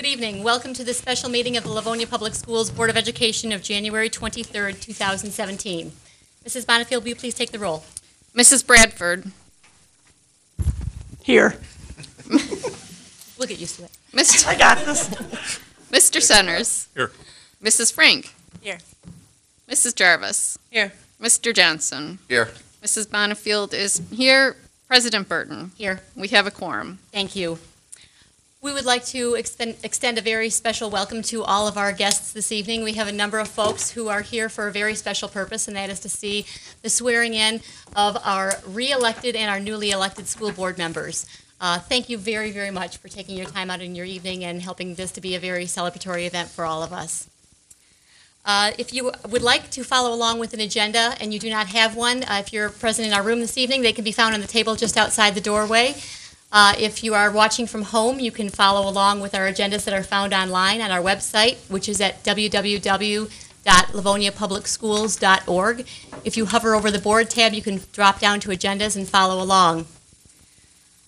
Good evening. Welcome to this special meeting of the Livonia Public Schools Board of Education of January 23rd, 2017. Mrs. Bonnefield, will you please take the roll? Mrs. Bradford. Here. We'll get used to it. Mr. I got this. Mr. Centers. Here. Mrs. Frank. Here. Mrs. Jarvis. Here. Mr. Johnson. Here. Mrs. Bonnefield is here. President Burton. Here. We have a quorum. Thank you. We would like to extend, extend a very special welcome to all of our guests this evening. We have a number of folks who are here for a very special purpose, and that is to see the swearing in of our re-elected and our newly elected school board members. Uh, thank you very, very much for taking your time out in your evening and helping this to be a very celebratory event for all of us. Uh, If you would like to follow along with an agenda and you do not have one, uh, if you're present in our room this evening, they can be found on the table just outside the doorway. Uh, If you are watching from home, you can follow along with our agendas that are found online on our website, which is at www.livoniapublicschools.org. If you hover over the board tab, you can drop down to agendas and follow along.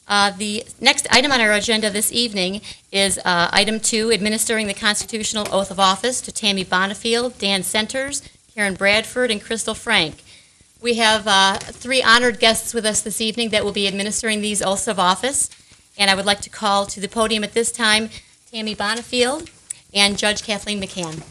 Uh, The next item on our agenda this evening is uh, item two, administering the constitutional oath of office to Tammy Bonnefield, Dan Centers, Karen Bradford, and Crystal Frank. We have uh, three honored guests with us this evening that will be administering these oaths of office, and I would like to call to the podium at this time Tammy Bonnefield and Judge Kathleen McCann.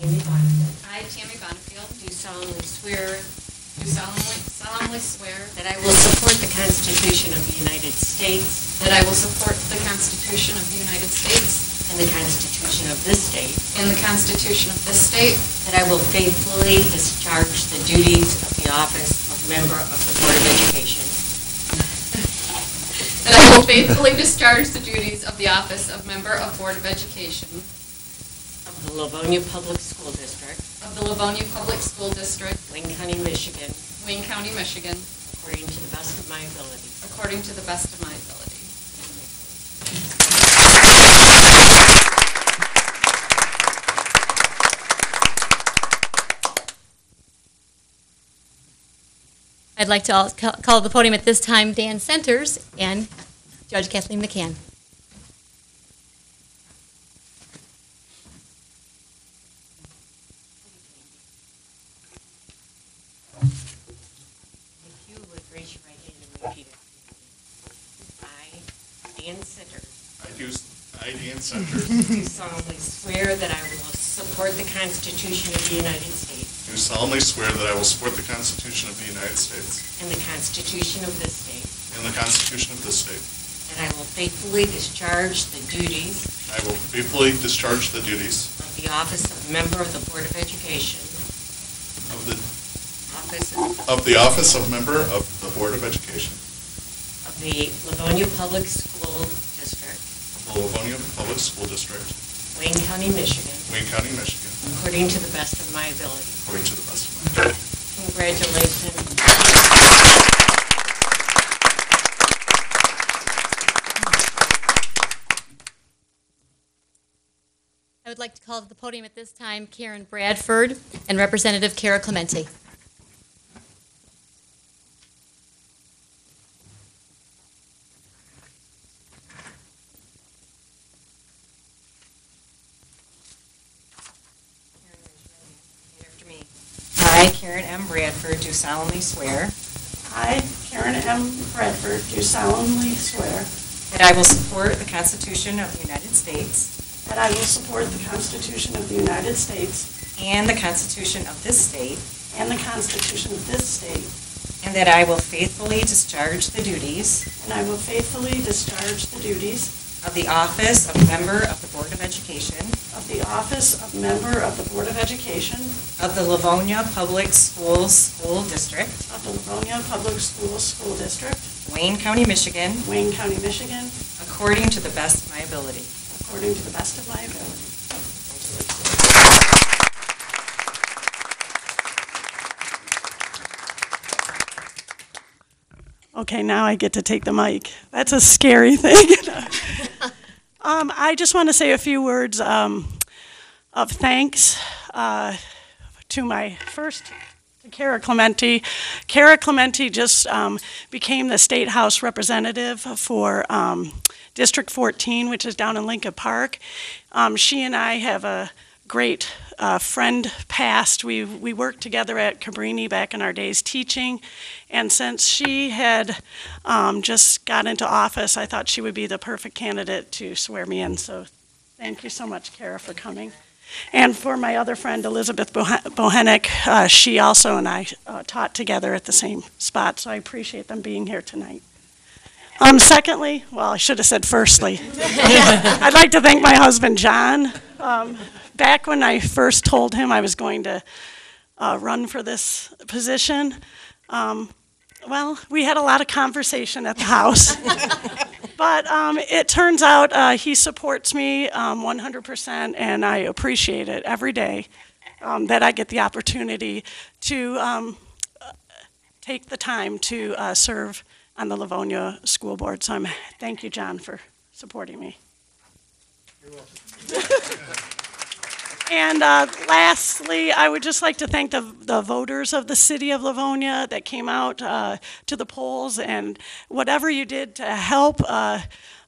Tammy, me? I, Tammy do solemnly swear do solemnly, solemnly swear that I will support the Constitution of the United States that I will support the Constitution of the United States and the Constitution of this state, and the Constitution of this state, that I will faithfully discharge the duties of the office of member of the Board of Education. That I will faithfully discharge the duties of the office of member of Board of Education of the Livonia Public School District, of the Livonia Public School District, Wayne County, Michigan, Wayne County, Michigan, according to the best of my ability. according to the best of my ability. I'd like to all- ca- call to the podium at this time Dan Centers and Judge Kathleen McCann. If you would raise your right hand and repeat it. I, Dan Sitter, I do, I, Centers, do solemnly swear that I will support the Constitution of the United States. Do solemnly swear that I will support the Constitution of the United States. And the Constitution of this state, and the Constitution of this state. that I will faithfully discharge the duties I will faithfully discharge the duties of the office of member of the Board of Education, of the, office of of the office of member of the Board of Education. of the Livonia Public School District, of the Livonia Public School District, Wayne County, Michigan, Wayne County, Michigan, according to the best of my ability. according to the best of my ability. Congratulations. I would like to call to the podium at this time Karen Bradford and Representative Cara Clemente. Repeat after me. I, Karen M. Bradford, do solemnly swear I, Karen M. Bradford, do solemnly swear that I will support the Constitution of the United States that I will support the Constitution of the United States and the Constitution of this state, and the Constitution of this state, and that I will faithfully discharge the duties and I will faithfully discharge the duties of the office of member of the Board of Education the office of member of the Board of Education of the Livonia Public Schools School District, of the Livonia Public Schools School District, Wayne County, Michigan, Wayne County, Michigan, according to the best of my ability. according to the best of my ability. Okay, now I get to take the mic. That's a scary thing. Um, I just want to say a few words um, of thanks uh, to my first, Cara Clemente. Cara Clemente just um, became the State House representative for um, District 14, which is down in Lincoln Park. Um, she and I have a great uh, friend past. We, we worked together at Cabrini back in our days teaching. And since she had um, just got into office, I thought she would be the perfect candidate to swear me in. So thank you so much, Cara, for coming. And for my other friend, Elizabeth Boh- Bohenick, uh, she also and I uh, taught together at the same spot, so I appreciate them being here tonight. Um, secondly, well, I should have said firstly, I'd like to thank my husband, John. Um, back when I first told him I was going to uh, run for this position, um, well, we had a lot of conversation at the house. but um, it turns out uh, he supports me um, 100%, and I appreciate it every day um, that I get the opportunity to um, uh, take the time to uh, serve on the Livonia School Board. So I'm, thank you, John, for supporting me. And uh, lastly, I would just like to thank the, the voters of the city of Livonia that came out uh, to the polls and whatever you did to help uh,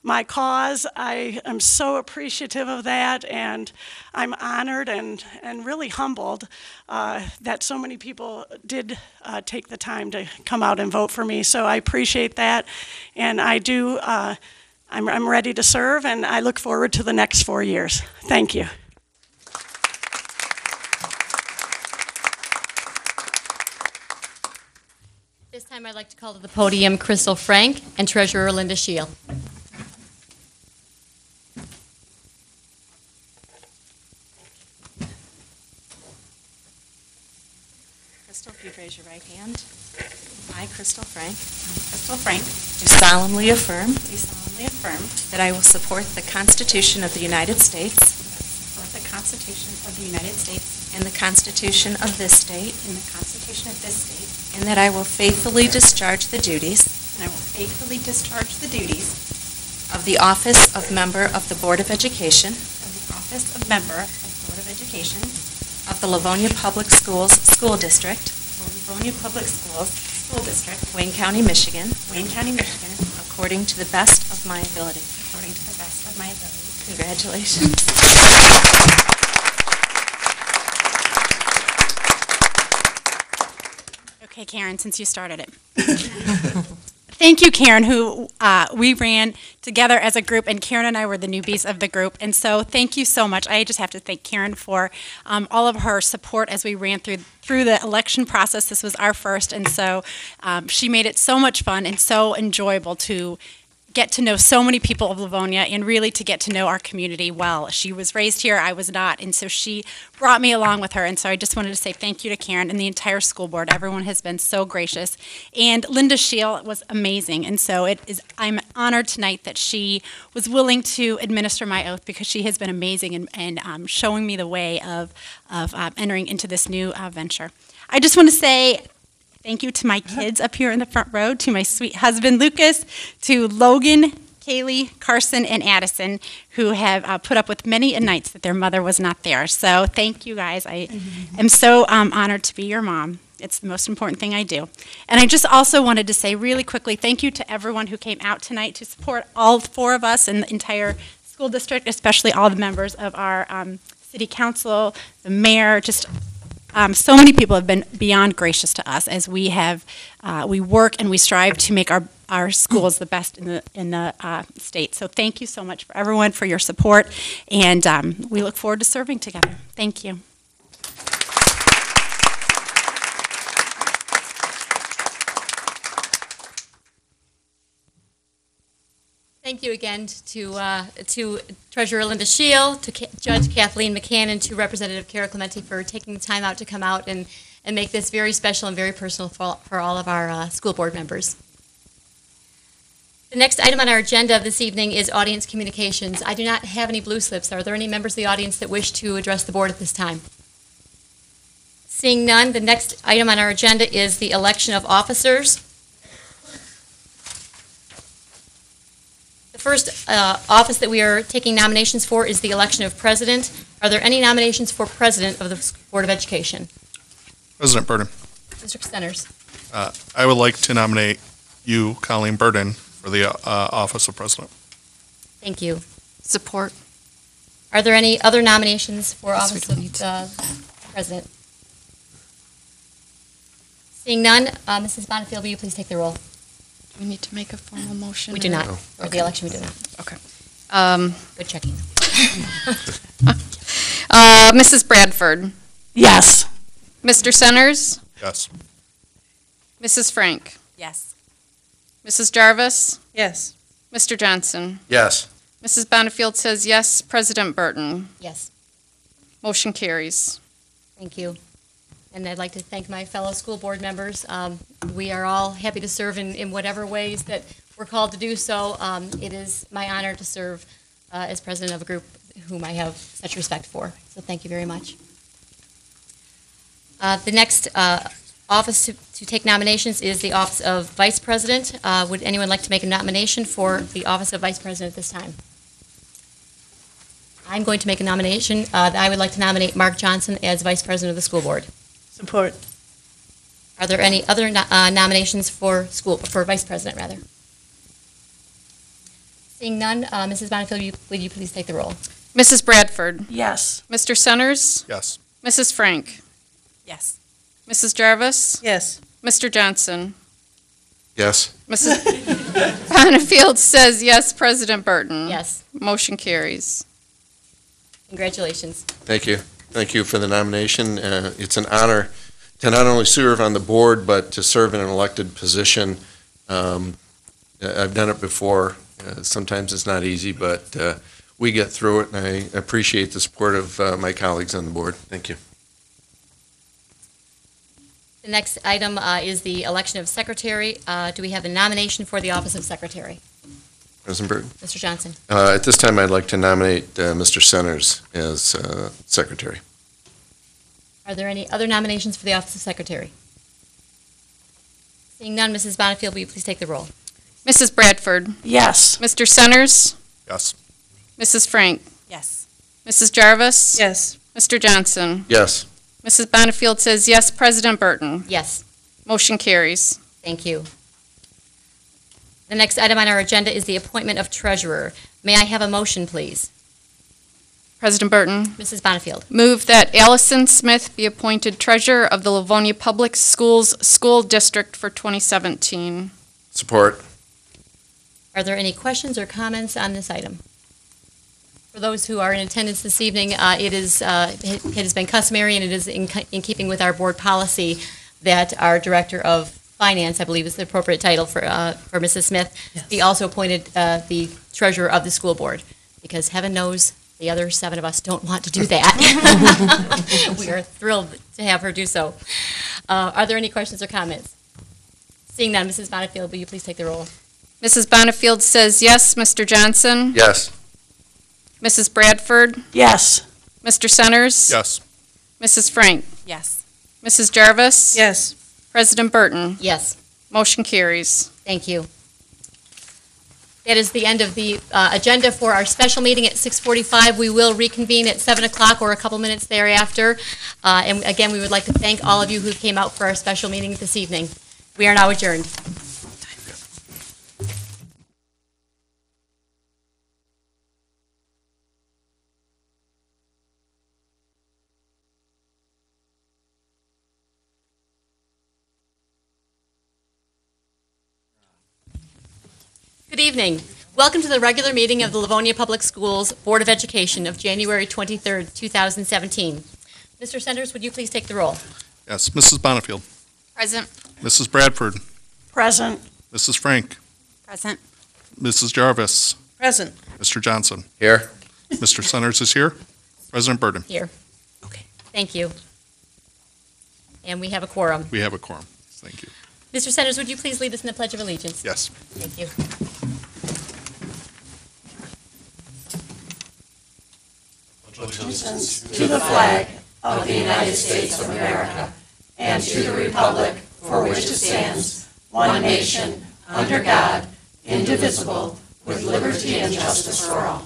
my cause. I am so appreciative of that, and I'm honored and, and really humbled uh, that so many people did uh, take the time to come out and vote for me. So I appreciate that, and I do. Uh, I'm, I'm ready to serve, and I look forward to the next four years. Thank you. This time I'd like to call to the podium Crystal Frank and Treasurer Linda Scheel. Crystal, if you'd raise your right hand. I, Crystal Frank, Crystal Frank, do solemnly affirm do solemnly affirm that I will support the Constitution of the United States. support the Constitution of the United States. And the Constitution of this state, and the Constitution of this state, and that I will faithfully discharge the duties and I will faithfully discharge the duties of the office of member of the Board of Education of the office of member of the Board of Education of the Livonia Public Schools School District, Livonia Public Schools School District, Wayne County, Michigan, Wayne County, Michigan, according to the best of my ability. according to the best of my ability. Congratulations. Okay, Karen, since you started it. Thank you, Karen, who uh, we ran together as a group, and Karen and I were the newbies of the group. And so, thank you so much. I just have to thank Karen for um, all of her support as we ran through through the election process. This was our first, and so um, she made it so much fun and so enjoyable to get to know so many people of Livonia and really to get to know our community well. She was raised here, I was not, and so she brought me along with her. And so I just wanted to say thank you to Karen and the entire school board. Everyone has been so gracious. And Linda Scheel was amazing. And so it is I'm honored tonight that she was willing to administer my oath because she has been amazing and, and um, showing me the way of, of um, entering into this new uh, venture. I just want to say Thank you to my kids up here in the front row, to my sweet husband Lucas, to Logan, Kaylee, Carson, and Addison, who have uh, put up with many nights that their mother was not there. So thank you guys. I am so um, honored to be your mom. It's the most important thing I do. And I just also wanted to say really quickly thank you to everyone who came out tonight to support all four of us and the entire school district, especially all the members of our um, city council, the mayor, just um, so many people have been beyond gracious to us as we have uh, we work and we strive to make our our schools the best in the in the uh, state. So thank you so much for everyone for your support, and um, we look forward to serving together. Thank you. Thank you again to, uh, to Treasurer Linda Scheel, to Judge Kathleen McCann, and to Representative Cara Clemente for taking the time out to come out and, and make this very special and very personal for, for all of our uh, school board members. The next item on our agenda this evening is audience communications. I do not have any blue slips. Are there any members of the audience that wish to address the board at this time? Seeing none, the next item on our agenda is the election of officers. First uh, office that we are taking nominations for is the election of president. Are there any nominations for president of the Board of Education? President Burton, Mr. Centers? uh, I would like to nominate you, Colleen Burton, for the uh, office of president. Thank you. Support. Are there any other nominations for Yes, office of uh, president? Seeing none, uh, Mrs. Bonnefield, will you please take the roll? Do we need to make a formal motion? We do not. No. For the election, we do not. Um, Good checking. uh, Mrs. Bradford, Yes. Mr. Centers, Yes. Mrs. Frank, Yes. Mrs. Jarvis, Yes. Mr. Johnson. Yes. Mrs. Bonnefield says yes. President Burton. Yes, Motion carries. thank you. And I'd like to thank my fellow school board members. Um, We are all happy to serve in, in whatever ways that we're called to do so. Um, It is my honor to serve uh, as president of a group whom I have such respect for. So thank you very much. Uh, The next uh, office to to take nominations is the office of vice president. Uh, Would anyone like to make a nomination for the office of vice president at this time? I'm going to make a nomination. Uh, I would like to nominate Mark Johnson as vice president of the school board. Support. Are there any other no- uh, nominations for school, for vice president, rather? Seeing none, uh, Mrs. Bonnefield, you- would you please take the roll? Mrs. Bradford, Yes. Mr. Centers, Yes. Mrs. Frank, Yes. Mrs. Jarvis, Yes. Mr. Johnson. Yes. Mrs. Bonnefield says yes. President Burton. Yes, Motion carries. congratulations. Thank you. Thank you for the nomination. Uh, It's an honor to not only serve on the board, but to serve in an elected position. Um, I've done it before. Uh, Sometimes it's not easy, but uh, we get through it, and I appreciate the support of uh, my colleagues on the board. Thank you. The next item uh, is the election of secretary. Uh, Do we have a nomination for the office of secretary? President Burton? Mr. Johnson? Uh, At this time, I'd like to nominate uh, Mr. Centers as uh, secretary. Are there any other nominations for the office of secretary? Seeing none, Mrs. Bonnefield, will you please take the roll? Mrs. Bradford, Yes. Mr. Centers, Yes. Mrs. Frank, Yes. Mrs. Jarvis, Yes. Mr. Johnson. Yes. Mrs. Bonnefield says yes. President Burton. Yes. Motion carries. Thank you. The next item on our agenda is the appointment of treasurer. May I have a motion, please? President Burton. Mrs. Bonnefield. Move that Allison Smith be appointed treasurer of the Livonia Public Schools School District for 2017. Support. Are there any questions or comments on this item? For those who are in attendance this evening, uh, it is, uh, it it has been customary, and it is in in keeping with our board policy, that our Director of Finance, I believe is the appropriate title for uh, for Mrs. Smith, He also appointed uh, the treasurer of the school board, because heaven knows the other seven of us don't want to do that. We are thrilled to have her do so. Uh, Are there any questions or comments? Seeing none, Mrs. Bonnefield, will you please take the roll? Mrs. Bonnefield says yes. Mr. Johnson. Yes. Mrs. Bradford. Yes. Mr. Centers. Yes. Mrs. Frank. Yes. Mrs. Jarvis. Yes. President Burton. Yes. Motion carries. Thank you. That is the end of the uh, agenda for our special meeting at 6:45. We will reconvene at 7 o'clock or a couple minutes thereafter. Uh, And again, we would like to thank all of you who came out for our special meeting this evening. We are now adjourned. Good evening. Welcome to the regular meeting of the Livonia Public Schools Board of Education of January 23rd, 2017. Mr. Centers, would you please take the roll? Yes. Mrs. Bonnefield, Present. Mrs. Bradford, Present. Mrs. Frank, Present. Mrs. Jarvis, Present. Mr. Johnson. Here. Mr. Centers is here. President Burton. Here. Okay. Thank you. And we have a quorum. We have a quorum. Thank you. Mr. Centers, would you please lead us in the Pledge of Allegiance? Yes. Thank you. To the flag of the United States of America and to the republic for which it stands, one nation, under God, indivisible, with liberty and justice for all.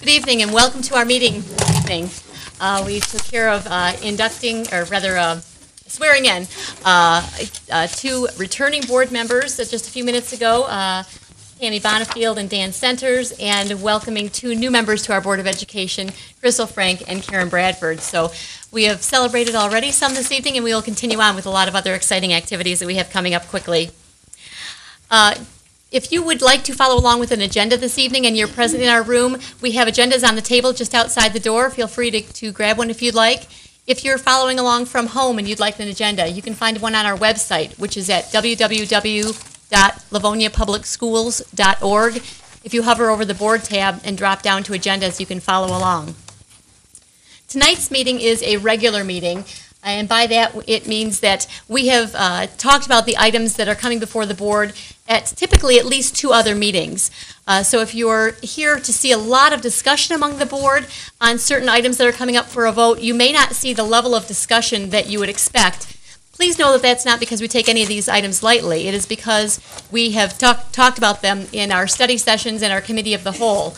Good evening and welcome to our meeting this evening. Uh, We took care of uh, inducting, or rather uh, swearing in, uh, uh, two returning board members uh, just a few minutes ago, uh, Tammy Bonnefield and Dan Centers, and welcoming two new members to our Board of Education, Crystal Frank and Karen Bradford. So we have celebrated already some this evening, and we will continue on with a lot of other exciting activities that we have coming up quickly. Uh, If you would like to follow along with an agenda this evening and you're present in our room, we have agendas on the table just outside the door. Feel free to, to grab one if you'd like. If you're following along from home and you'd like an agenda, you can find one on our website, which is at www.livoniapublicschools.org. If you hover over the board tab and drop down to agendas, you can follow along. Tonight's meeting is a regular meeting, and by that, it means that we have uh, talked about the items that are coming before the board at typically at least two other meetings. Uh, So if you're here to see a lot of discussion among the board on certain items that are coming up for a vote, you may not see the level of discussion that you would expect. Please know that that's not because we take any of these items lightly. It is because we have talked, talked about them in our study sessions and our committee of the whole.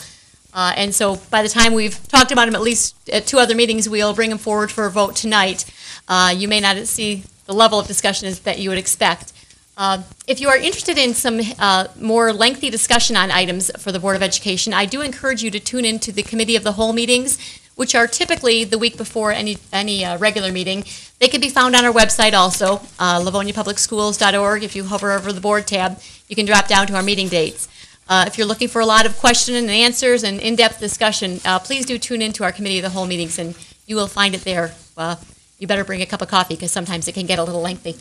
Uh, And so by the time we've talked about them at least at two other meetings, we'll bring them forward for a vote tonight. Uh, You may not see the level of discussion is- that you would expect. Uh, If you are interested in some uh, more lengthy discussion on items for the Board of Education, I do encourage you to tune into the Committee of the Whole meetings, which are typically the week before any, any uh, regular meeting. They can be found on our website also, uh, livoniapublicschools.org. If you hover over the board tab, you can drop down to our meeting dates. Uh, If you're looking for a lot of question and answers and in-depth discussion, uh, please do tune into our Committee of the Whole meetings, and you will find it there. Uh, You better bring a cup of coffee, because sometimes it can get a little lengthy.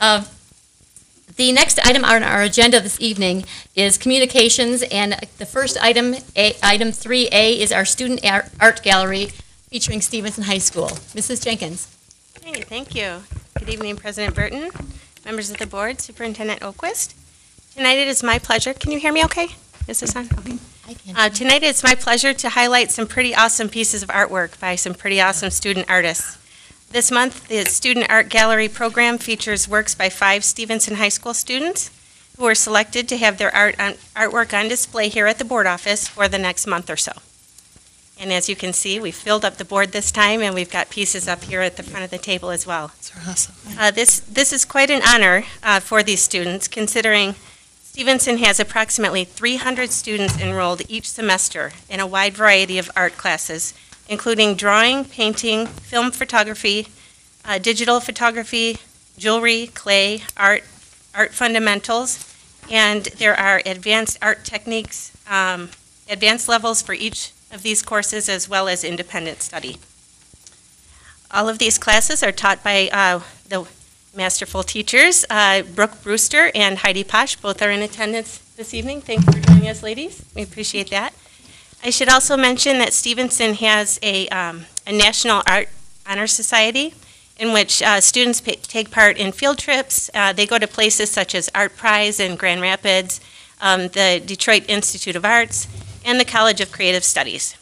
The next item on our agenda this evening is communications, and the first item, A- item 3A, is our student ar- art gallery featuring Stevenson High School. Mrs. Jenkins. Hey, thank you. Good evening, President Burton, members of the board, Superintendent Oquist. Tonight it is my pleasure, can you hear me okay? Is this on? Okay. Uh, Tonight it's my pleasure to highlight some pretty awesome pieces of artwork by some pretty awesome student artists. This month, the Student Art Gallery program features works by five Stevenson High School students who were selected to have their art on- artwork on display here at the board office for the next month or so. And as you can see, we filled up the board this time, and we've got pieces up here at the front of the table as well. Uh, This, this is quite an honor uh, for these students, considering Stevenson has approximately 300 students enrolled each semester in a wide variety of art classes, including drawing, painting, film photography, uh, digital photography, jewelry, clay, art, art fundamentals, and there are advanced art techniques, um, advanced levels for each of these courses, as well as independent study. All of these classes are taught by uh, the masterful teachers, uh, Brooke Brewster and Heidi Posh. Both are in attendance this evening. Thanks for joining us, ladies. We appreciate that. I should also mention that Stevenson has a, um, a National Art Honor Society in which uh, students take part in field trips. Uh, they go to places such as Art Prize in Grand Rapids, um, the Detroit Institute of Arts, and the College of Creative Studies.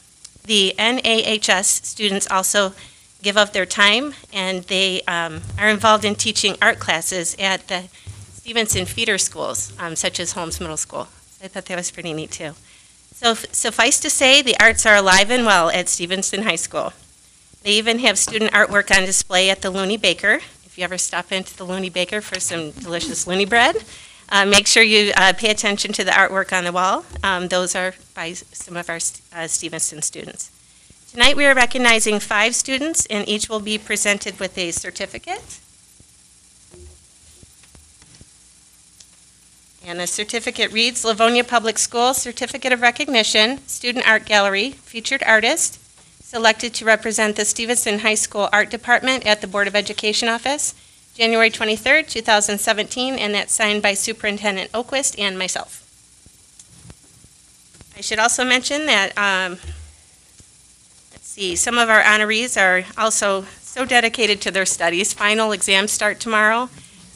The NAHS students also give up their time, and they um, are involved in teaching art classes at the Stevenson feeder schools, um, such as Holmes Middle School. I thought that was pretty neat, too. So suffice to say, the arts are alive and well at Stevenson High School. They even have student artwork on display at the Looney Baker. If you ever stop into the Looney Baker for some delicious looney bread, uh, make sure you uh, pay attention to the artwork on the wall. Um, Those are by some of our uh, Stevenson students. Tonight, we are recognizing five students, and each will be presented with a certificate. And the certificate reads Livonia Public Schools Certificate of Recognition, Student Art Gallery, Featured Artist, selected to represent the Stevenson High School Art Department at the Board of Education Office, January 23rd, 2017, and that's signed by Superintendent Oquist and myself. I should also mention that, um, let's see, some of our honorees are also so dedicated to their studies. Final exams start tomorrow,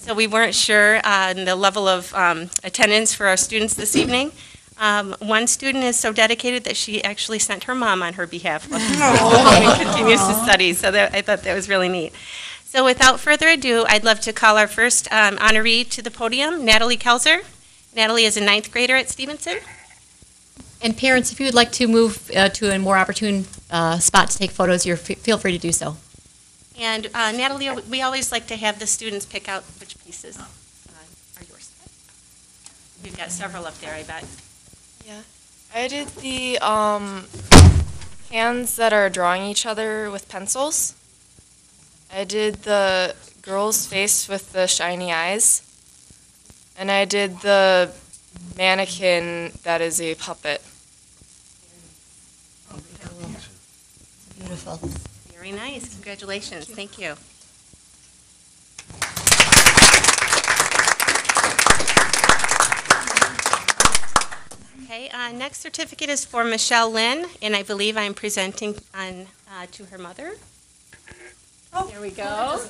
so we weren't sure on the level of um, attendance for our students this evening. Um, One student is so dedicated that she actually sent her mom on her behalf while she continues to study, so that, I thought that was really neat. So So without further ado, I'd love to call our first um, honoree to the podium, Natalie Kelzer. Natalie is a ninth grader at Stevenson. And parents, if you would like to move uh, to a more opportune uh, spot to take photos, you're, feel free to do so. And uh, Natalie, we always like to have the students pick out which pieces uh, are yours. You've got several up there, I bet. Yeah. I did the um, hands that are drawing each other with pencils. I did the girl's face with the shiny eyes. And I did the mannequin that is a puppet. Beautiful. Very nice. Congratulations. Thank you. Okay, uh, next certificate is for Michelle Lynn, and I believe I'm presenting on, uh, to her mother. There we go.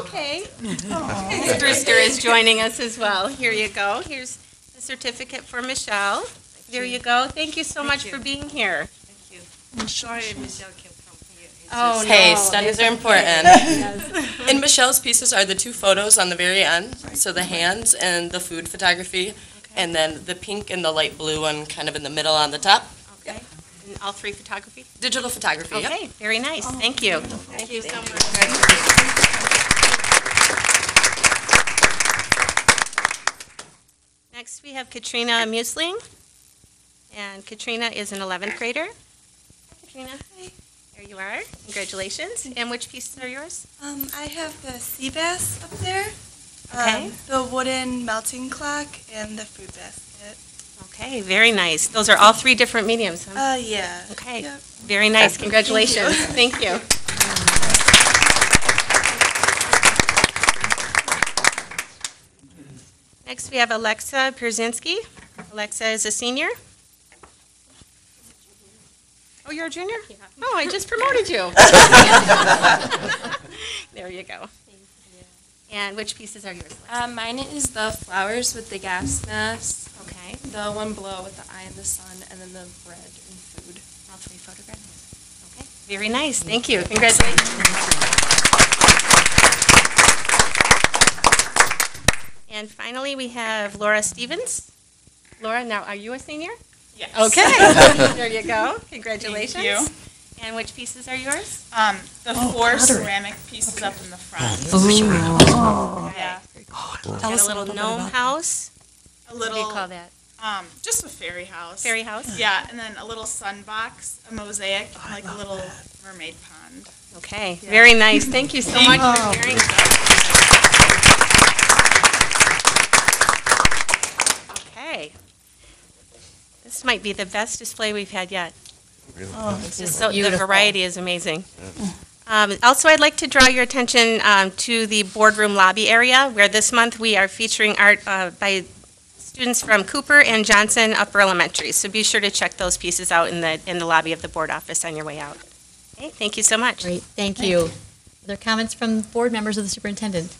Okay. Ms. Brewster is joining us as well. Here you go. Here's the certificate for Michelle. There you go. Thank you so much for being here. Thank you. I'm Sorry, Michelle can't come here. It's Oh, just- no. Hey, studies are important. Yes. In Michelle's pieces are the two photos on the very end, so the hands and the food photography, and then the pink and the light blue one kind of in the middle on the top. Okay. And all three photography? Digital photography, yep. Okay, very nice. Thank you. Thank you so much. Next, we have Katrina Musling. And Katrina is an 11th grader. Hi, Katrina. Hi. There you are. Congratulations. And which pieces are yours? Um, I have the sea bass up there, Okay. um, the wooden melting clock, and the fruit basket. Okay, very nice. Those are all three different mediums, huh? Uh, yeah. Okay, Yep. very nice. Thank you. Congratulations. Thank you. Next, we have Alexa Pierzynski. Alexa is a senior. Oh, you're a junior? Oh, I just promoted you. There you go. And which pieces are yours? Um, mine is the flowers with the gas mask. Okay. The one below with the eye and the sun, and then the bread and food. All three photographs? Okay, very nice. Thank you. Congratulations. And finally, we have Laura Stevens. Laura, now, are you a senior? Yes. Okay, there you go. Congratulations. Thank you. And which pieces are yours? Um, the Oh, four pottery. ceramic pieces up in the front. Oh. Yeah. Got a little gnome house. A little. What little. do you call that? Um, just a fairy house. Fairy house? Yeah, and then a little sun box, a mosaic, and like a little mermaid pond. Okay, Yeah. very nice. Thank you so Thank much you. for sharing. Okay. This might be the best display we've had yet. Oh, It's just so, the beautiful. variety is amazing. Um, Also, I'd like to draw your attention um, to the boardroom lobby area, where this month we are featuring art uh, by students from Cooper and Johnson Upper Elementary. So be sure to check those pieces out in the, in the lobby of the board office on your way out. Okay, thank you so much. Great, thank you. Other comments from board members of the superintendent?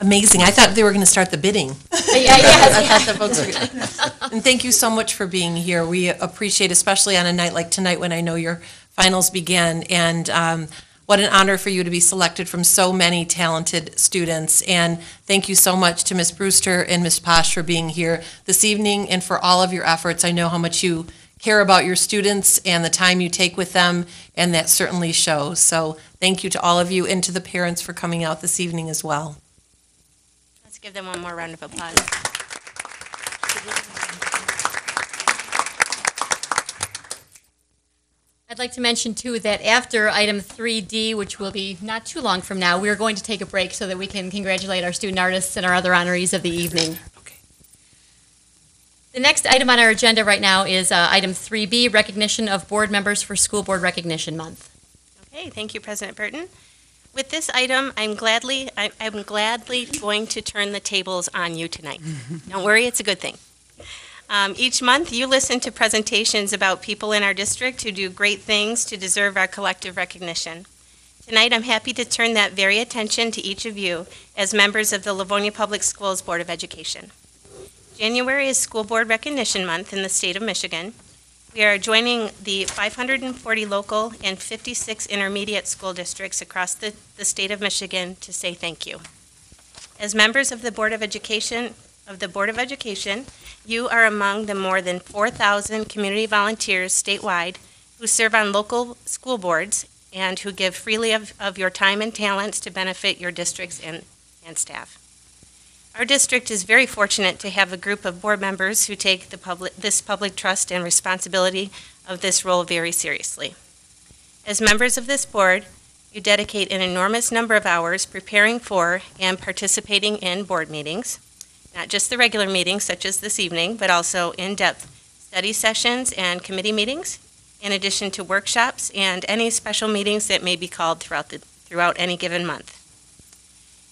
Amazing. I thought they were going to start the bidding. Yeah, yes, I thought the folks were. And thank you so much for being here. We appreciate, especially on a night like tonight when I know your finals begin. And um, what an honor for you to be selected from so many talented students. And thank you so much to Ms. Brewster and Ms. Posh for being here this evening and for all of your efforts. I know how much you care about your students and the time you take with them, and that certainly shows. So thank you to all of you and to the parents for coming out this evening as well. Let's give them one more round of applause. I'd like to mention too that after item 3D, which will be not too long from now, we are going to take a break so that we can congratulate our student artists and our other honorees of the evening. The next item on our agenda right now is uh, item 3B, recognition of board members for School Board Recognition Month. Okay, thank you, President Burton. With this item, I'm gladly, I- I'm gladly going to turn the tables on you tonight. Don't worry, it's a good thing. Um, Each month, you listen to presentations about people in our district who do great things to deserve our collective recognition. Tonight, I'm happy to turn that very attention to each of you as members of the Livonia Public Schools Board of Education. January is School Board Recognition Month in the state of Michigan, We are joining the 540 local and 56 intermediate school districts across the, the state of Michigan to say thank you. As members of the Board of Education, of the Board of Education, you are among the more than 4,000 community volunteers statewide who serve on local school boards and who give freely of, of your time and talents to benefit your districts and, and staff. Our district is very fortunate to have a group of board members who take the public, this public trust and responsibility of this role very seriously. As members of this board, you dedicate an enormous number of hours preparing for and participating in board meetings, not just the regular meetings such as this evening, but also in-depth study sessions and committee meetings, in addition to workshops and any special meetings that may be called throughout, the, throughout any given month.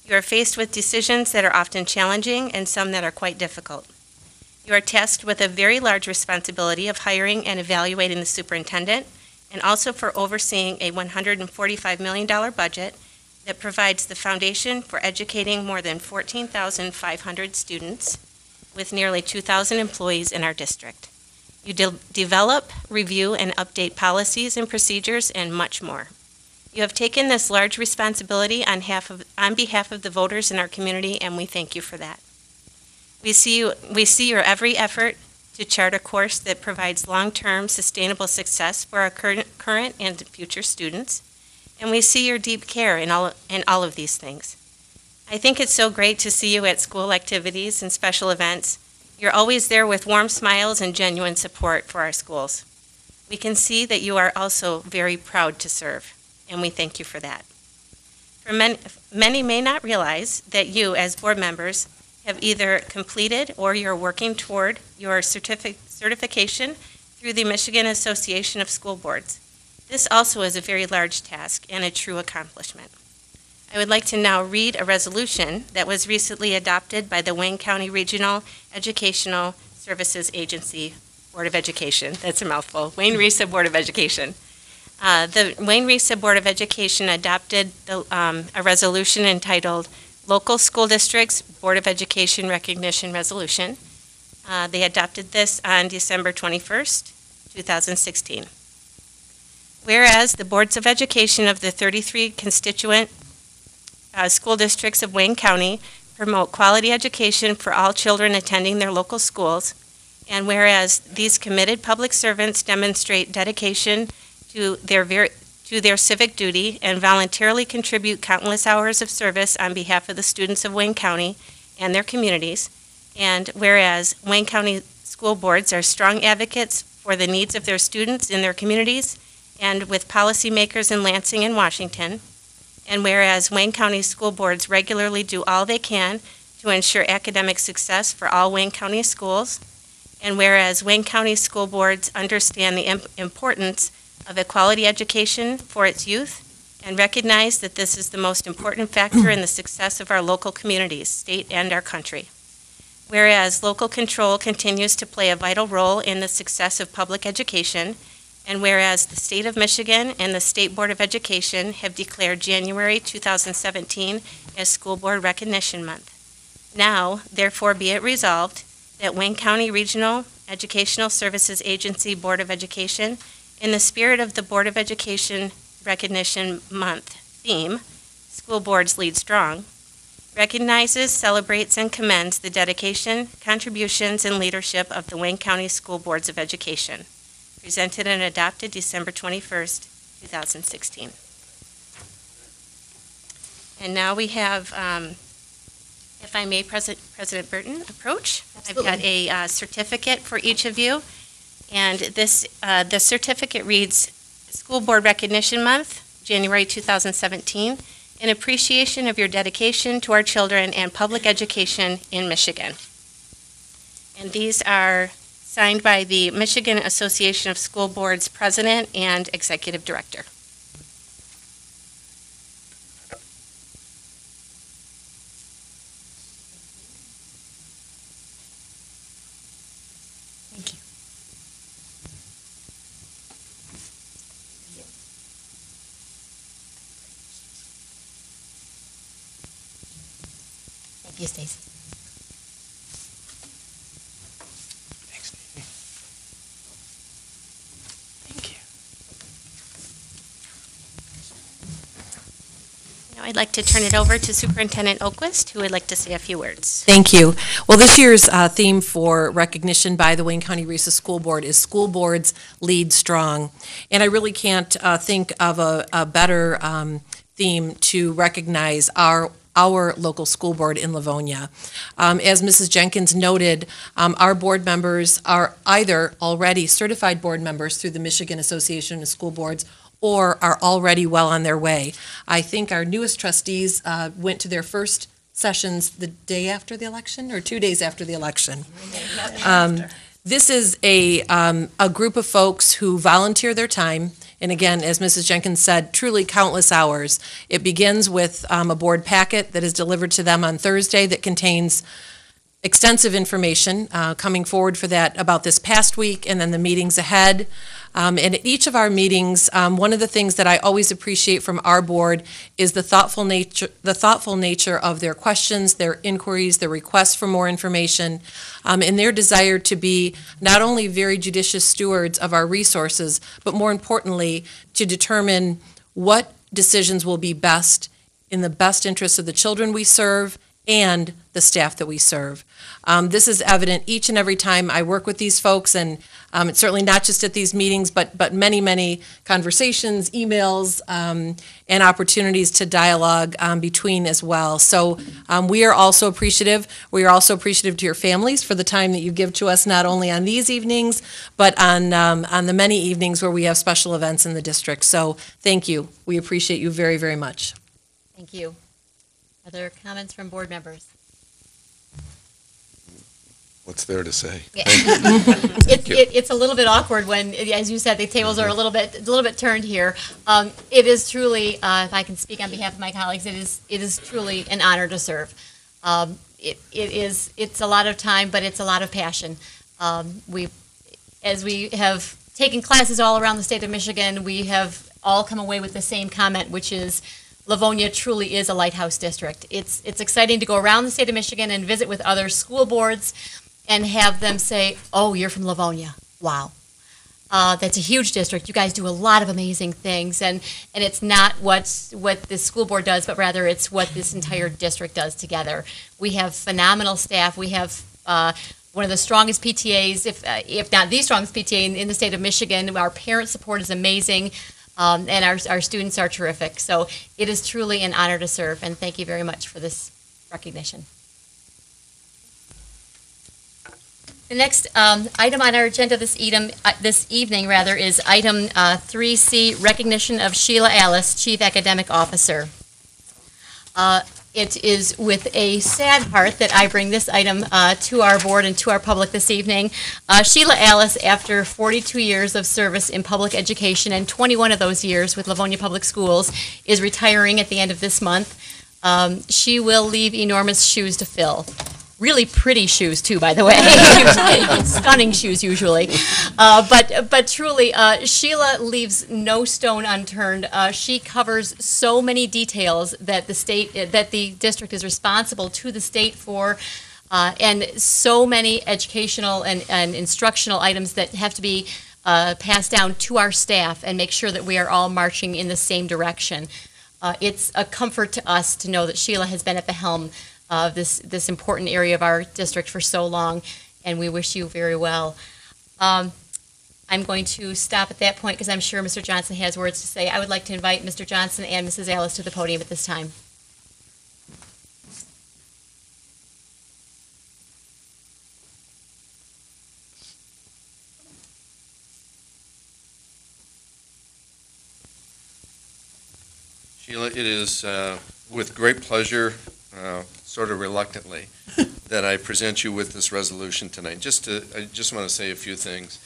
You are faced with decisions that are often challenging and some that are quite difficult. You are tasked with a very large responsibility of hiring and evaluating the superintendent, and also for overseeing a $145 million budget that provides the foundation for educating more than 14,500 students with nearly 2,000 employees in our district. You de- develop, review, and update policies and procedures, and much more. You have taken this large responsibility on, half of, on behalf of the voters in our community, and we thank you for that. We see, you, we see your every effort to chart a course that provides long-term sustainable success for our current, current and future students, and we see your deep care in all, in all of these things. I think it's so great to see you at school activities and special events. You're always there with warm smiles and genuine support for our schools. We can see that you are also very proud to serve and we thank you for that. For many, many may not realize that you, as board members, have either completed or you're working toward your certific- certification through the Michigan Association of School Boards. This also is a very large task and a true accomplishment. I would like to now read a resolution that was recently adopted by the Wayne County Regional Educational Services Agency Board of Education. That's a mouthful. Wayne RESA Board of Education. Uh, The Wayne RESA Board of Education adopted the, um, a resolution entitled Local School Districts Board of Education Recognition Resolution. Uh, They adopted this on December 21st, 2016. Whereas the Boards of Education of the 33 constituent uh, school districts of Wayne County promote quality education for all children attending their local schools, and whereas these committed public servants demonstrate dedication to their ver- to their civic duty and voluntarily contribute countless hours of service on behalf of the students of Wayne County and their communities. And whereas Wayne County school boards are strong advocates for the needs of their students in their communities and with policymakers in Lansing and Washington. And whereas Wayne County school boards regularly do all they can to ensure academic success for all Wayne County schools. And whereas Wayne County school boards understand the imp- importance of a quality education for its youth and recognize that this is the most important factor in the success of our local communities, state, and our country. Whereas local control continues to play a vital role in the success of public education, and whereas the state of Michigan and the State Board of Education have declared January 2017 as School Board Recognition Month. Now, therefore, be it resolved that Wayne County Regional Educational Services Agency Board of Education in the spirit of the Board of Education Recognition Month theme, School Boards Lead Strong, recognizes, celebrates, and commends the dedication, contributions, and leadership of the Wayne County School Boards of Education, presented and adopted December 21st, 2016. And now we have, um, if I may, President President Burton, approach. I've got a uh, certificate for each of you. And this, uh, the certificate reads, School Board Recognition Month, January 2017, in appreciation of your dedication to our children and public education in Michigan. And these are signed by the Michigan Association of School Boards President and Executive Director. Like to turn it over to Superintendent Oquist, who would like to say a few words. Thank you. Well, this year's uh, theme for recognition by the Wayne County RESA School Board is School Boards Lead Strong. And I really can't uh, think of a, a better um, theme to recognize our our local school board in Livonia. Um, as Mrs. Jenkins noted, um, our board members are either already certified board members through the Michigan Association of School Boards or are already well on their way. I think our newest trustees uh, went to their first sessions the day after the election or two days after the election. Um, this is a, um, a group of folks who volunteer their time. And again, as Mrs. Jenkins said, truly countless hours. It begins with um, a board packet that is delivered to them on Thursday that contains extensive information uh, coming forward for that about this past week and then the meetings ahead. Um, and at each of our meetings, um, one of the things that I always appreciate from our board is the thoughtful nature, the thoughtful nature of their questions, their inquiries, their requests for more information, um, and their desire to be not only very judicious stewards of our resources, but more importantly, to determine what decisions will be best in the best interests of the children we serve and the staff that we serve. Um, this is evident each and every time I work with these folks, and um, it's certainly not just at these meetings, but but many many conversations, emails, um, and opportunities to dialogue um, between as well. So um, we are also appreciative. We are also appreciative to your families for the time that you give to us, not only on these evenings, but on um, on the many evenings where we have special events in the district. So thank you. We appreciate you very very much. Thank you. Other comments from board members? What's there to say? Yeah. It's, it, it's a little bit awkward when, as you said, the tables are a little bit, a little bit turned here. Um, it is truly, uh, if I can speak on behalf of my colleagues, it is, it is truly an honor to serve. Um, it, it is, it's a lot of time, but it's a lot of passion. Um, we, as we have taken classes all around the state of Michigan, we have all come away with the same comment, which is Livonia truly is a lighthouse district. It's, it's exciting to go around the state of Michigan and visit with other school boards and have them say, "Oh, you're from Livonia. Wow." Uh, that's a huge district. You guys do a lot of amazing things, and, and it's not what what the school board does, but rather it's what this entire district does together. We have phenomenal staff. We have uh, one of the strongest PTAs, if uh, if not the strongest PTA in, in the state of Michigan. Our parent support is amazing, um, and our our students are terrific. So it is truly an honor to serve, and thank you very much for this recognition. The next um, item on our agenda this uh, this evening rather, is item uh, 3C, recognition of Sheila Alles, Chief Academic Officer. Uh, It is with a sad heart that I bring this item uh, to our board and to our public this evening. Uh, Sheila Alles, after 42 years of service in public education and 21 of those years with Livonia Public Schools, is retiring at the end of this month. Um, She will leave enormous shoes to fill really pretty shoes too, by the way. Stunning shoes usually. Uh, but but truly, uh, Sheila leaves no stone unturned. Uh, she covers so many details that the state that the district is responsible to the state for. Uh, and so many educational and, and instructional items that have to be uh, passed down to our staff and make sure that we are all marching in the same direction. Uh, it's a comfort to us to know that Sheila has been at the helm of this, this important area of our district for so long, and we wish you very well. Um, I'm going to stop at that point because I'm sure Mr. Johnson has words to say. I would like to invite Mr. Johnson and Mrs. Alles to the podium at this time. Sheila, it is uh, with great pleasure, uh, sort of reluctantly, that I present you with this resolution tonight. Just to, I just want to say a few things.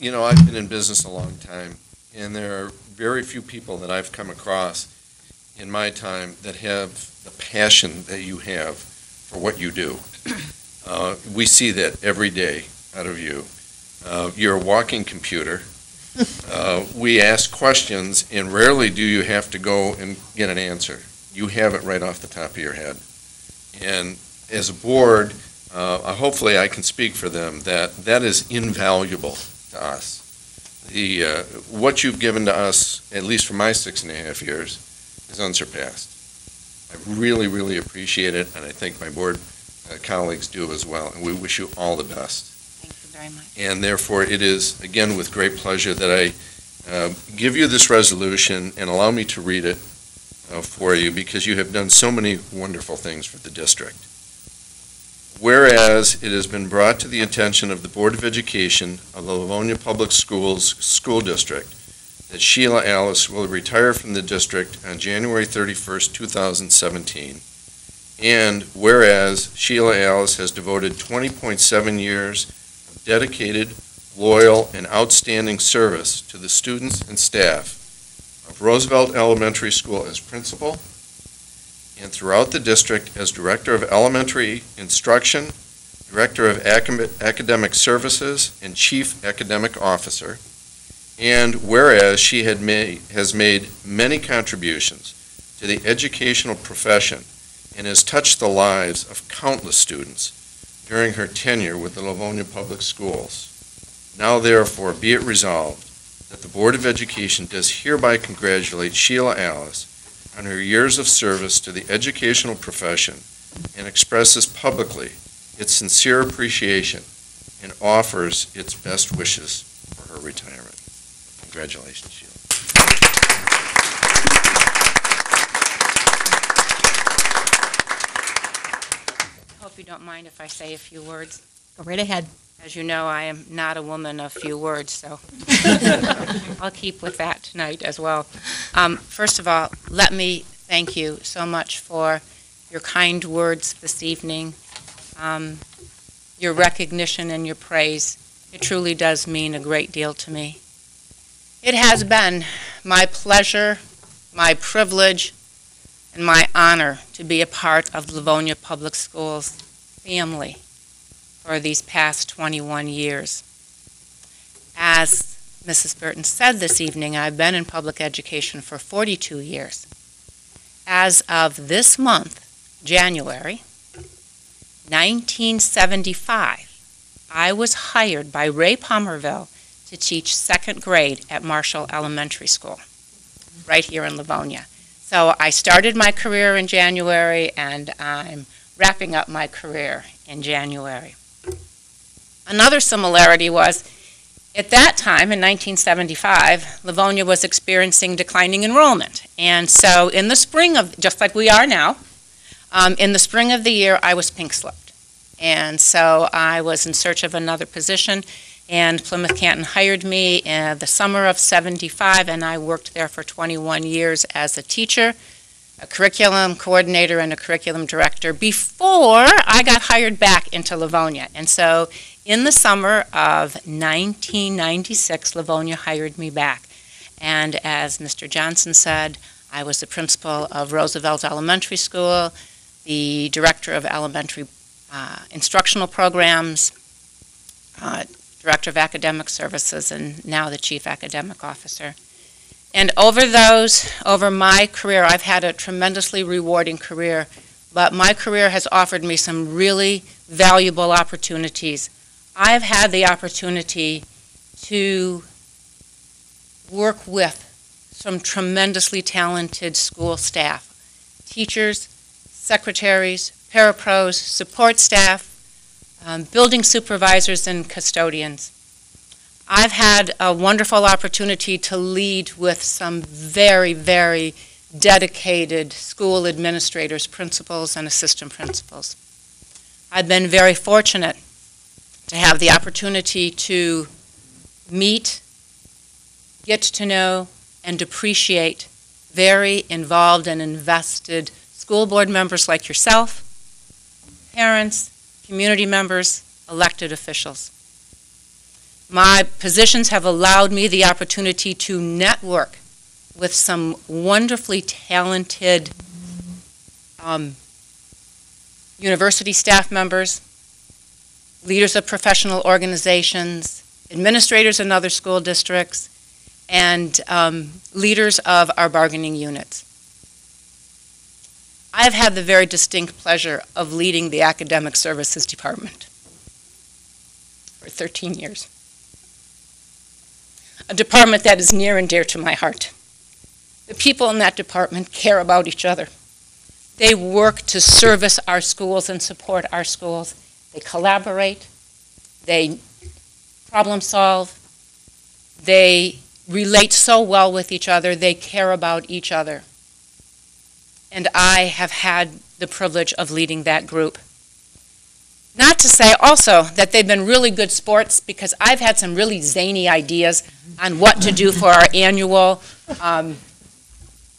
You know, I've been in business a long time, and there are very few people that I've come across in my time that have the passion that you have for what you do. Uh, We see that every day out of you. Uh, You're a walking computer. Uh, We ask questions, and rarely do you have to go and get an answer. You have it right off the top of your head. And as a board, uh, hopefully I can speak for them, that that is invaluable to us. The, uh, what you've given to us, at least for my six and a half years, is unsurpassed. I really, really appreciate it, and I think my board uh, colleagues do as well, and we wish you all the best. Thank you very much. And therefore, it is, again, with great pleasure that I uh, give you this resolution and allow me to read it uh, for you, because you have done so many wonderful things for the district. Whereas it has been brought to the attention of the Board of Education of the Livonia Public Schools School District that Sheila Alles will retire from the district on January 31st, 2017. And whereas Sheila Alles has devoted 20.7 years of dedicated, loyal, and outstanding service to the students and staff of Roosevelt Elementary School as principal and throughout the district as Director of Elementary Instruction, Director of Academic Services, and Chief Academic Officer. And whereas she had made, has made many contributions to the educational profession and has touched the lives of countless students during her tenure with the Livonia Public Schools. Now therefore be it resolved that the Board of Education does hereby congratulate Sheila Alles on her years of service to the educational profession and expresses publicly its sincere appreciation and offers its best wishes for her retirement. Congratulations, Sheila. Hope you don't mind if I say a few words. Go right ahead. As you know, I am not a woman of few words, so I'll keep with that tonight as well. Um, First of all, let me thank you so much for your kind words this evening, um, your recognition and your praise. It truly does mean a great deal to me. It has been my pleasure, my privilege, and my honor to be a part of Livonia Public Schools family for these past 21 years. As Mrs. Burton said this evening, I've been in public education for 42 years. As of this month, January 1975, I was hired by Ray Pomerville to teach second grade at Marshall Elementary School, right here in Livonia. So I started my career in January, and I'm wrapping up my career in January. Another similarity was, at that time, in 1975, Livonia was experiencing declining enrollment. And so in the spring of, just like we are now, um, in the spring of the year, I was pink slipped. And so I was in search of another position, and Plymouth Canton hired me in the summer of 75, and I worked there for 21 years as a teacher, a curriculum coordinator, and a curriculum director before I got hired back into Livonia. And so in the summer of 1996, Livonia hired me back. And as Mr. Johnson said, I was the principal of Roosevelt Elementary School, the director of elementary uh, instructional programs, uh, director of academic services, and now the chief academic officer. And over those, over my career, I've had a tremendously rewarding career, but my career has offered me some really valuable opportunities. I've had the opportunity to work with some tremendously talented school staff, teachers, secretaries, parapros, support staff, um, building supervisors, and custodians. I've had a wonderful opportunity to lead with some very, very dedicated school administrators, principals, and assistant principals. I've been very fortunate to have the opportunity to meet, get to know, and appreciate very involved and invested school board members like yourself, parents, community members, elected officials. My positions have allowed me the opportunity to network with some wonderfully talented um, university staff members, leaders of professional organizations, administrators in other school districts, and um, leaders of our bargaining units. I have had the very distinct pleasure of leading the Academic Services Department for 13 years. A department that is near and dear to my heart. The people in that department care about each other. They work to service our schools and support our schools. They collaborate, they problem solve, they relate so well with each other, they care about each other. And I have had the privilege of leading that group. Not to say also that they've been really good sports, because I've had some really zany ideas on what to do for our annual um,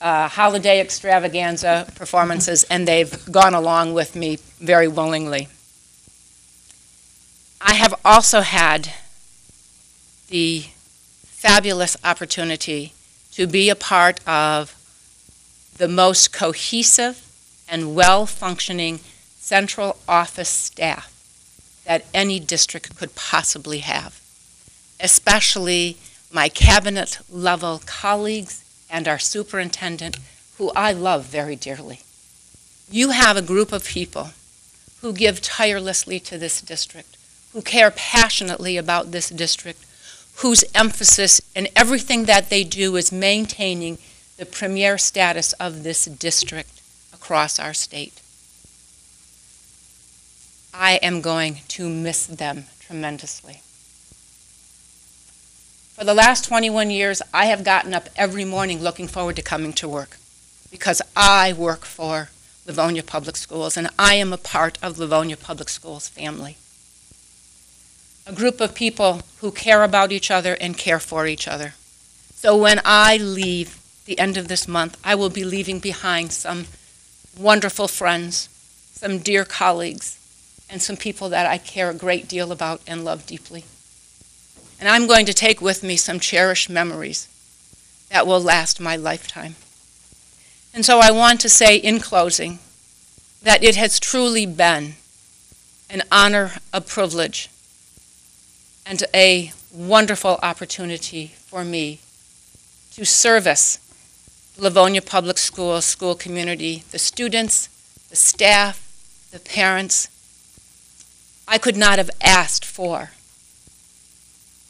uh, holiday extravaganza performances, and they've gone along with me very willingly. I have also had the fabulous opportunity to be a part of the most cohesive and well-functioning central office staff that any district could possibly have, especially my cabinet level colleagues and our superintendent, who I love very dearly. You have a group of people who give tirelessly to this district, who care passionately about this district, whose emphasis in everything that they do is maintaining the premier status of this district across our state. I am going to miss them tremendously. For the last 21 years, I have gotten up every morning looking forward to coming to work because I work for Livonia Public Schools and I am a part of Livonia Public Schools family. A group of people who care about each other and care for each other. So when I leave the end of this month, I will be leaving behind some wonderful friends, some dear colleagues, and some people that I care a great deal about and love deeply. And I'm going to take with me some cherished memories that will last my lifetime. And so I want to say in closing that it has truly been an honor, a privilege, and a wonderful opportunity for me to service Livonia Public Schools school community, the students, the staff, the parents. I could not have asked for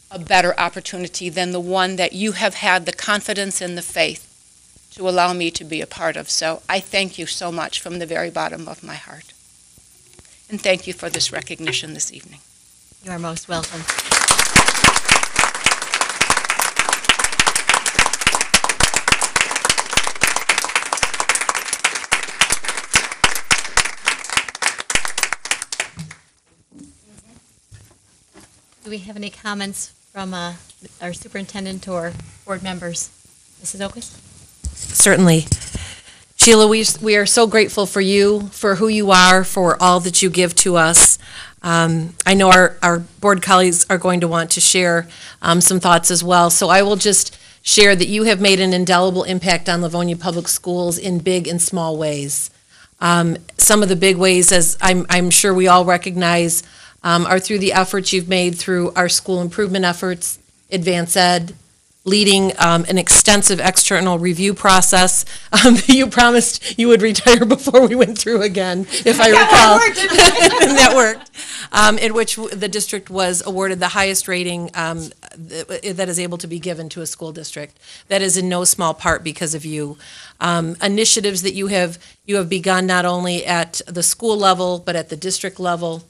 a better opportunity than the one that you have had the confidence and the faith to allow me to be a part of. So I thank you so much from the very bottom of my heart. And thank you for this recognition this evening. You are most welcome. Do we have any comments from uh, our superintendent or board members? Mrs. Oquist? Certainly. Sheila, we, we are so grateful for you, for who you are, for all that you give to us. Um, I know our, our board colleagues are going to want to share um, some thoughts as well. So I will just share that you have made an indelible impact on Livonia Public Schools in big and small ways. Um, some of the big ways, as I'm, I'm sure we all recognize, um, are through the efforts you've made through our school improvement efforts, AdvancED, leading um, an extensive external review process. Um, you promised you would retire before we went through again, if I recall. and that worked. Um, in which w- the district was awarded the highest rating um, th- that is able to be given to a school district. That is in no small part because of you. Um, initiatives that you have you have begun not only at the school level but at the district level.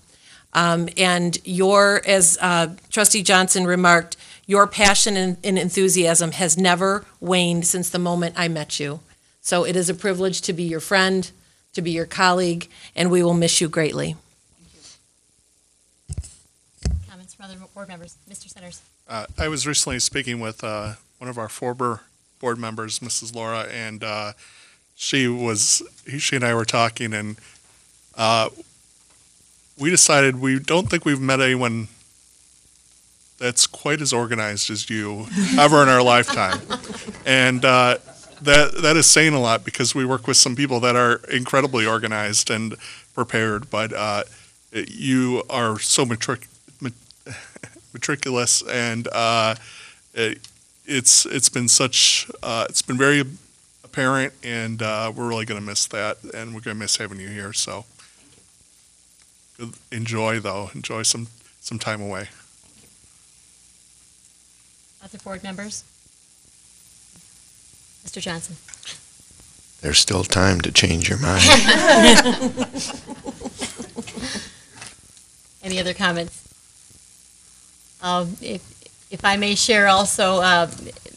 Um, and your, as uh, Trustee Johnson remarked, your passion and, and enthusiasm has never waned since the moment I met you. So it is a privilege to be your friend, to be your colleague, and we will miss you greatly. Comments from other board members? Mr. Centers? Uh, I was recently speaking with uh, one of our former board members, Mrs. Laura, and uh, she was she and I were talking, and uh, we decided we don't think we've met anyone that's quite as organized as you ever in our lifetime, and uh, that that is saying a lot because we work with some people that are incredibly organized and prepared, but uh, you are so matric- mat- meticulous and uh, it, it's it's been such uh, it's been very apparent and uh, we're really going to miss that and we're going to miss having you here so. Enjoy though enjoy some some time away Other board members? Mr. Johnson. There's still time to change your mind. Any other comments? Um, If if I may share also, uh,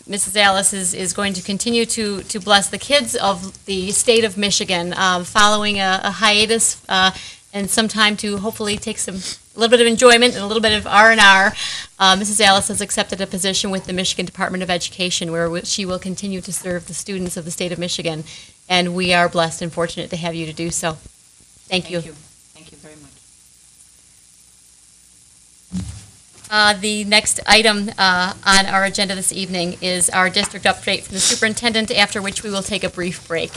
Mrs. Alles is is going to continue to to bless the kids of the state of Michigan, um, following a a hiatus uh, and some time to hopefully take some, a little bit of enjoyment and a little bit of R and R. Uh, Mrs. Alles has accepted a position with the Michigan Department of Education where she will continue to serve the students of the state of Michigan. And we are blessed and fortunate to have you to do so. Thank you. Thank you very much. Uh, The next item uh, on our agenda this evening is our district update from the superintendent, after which we will take a brief break.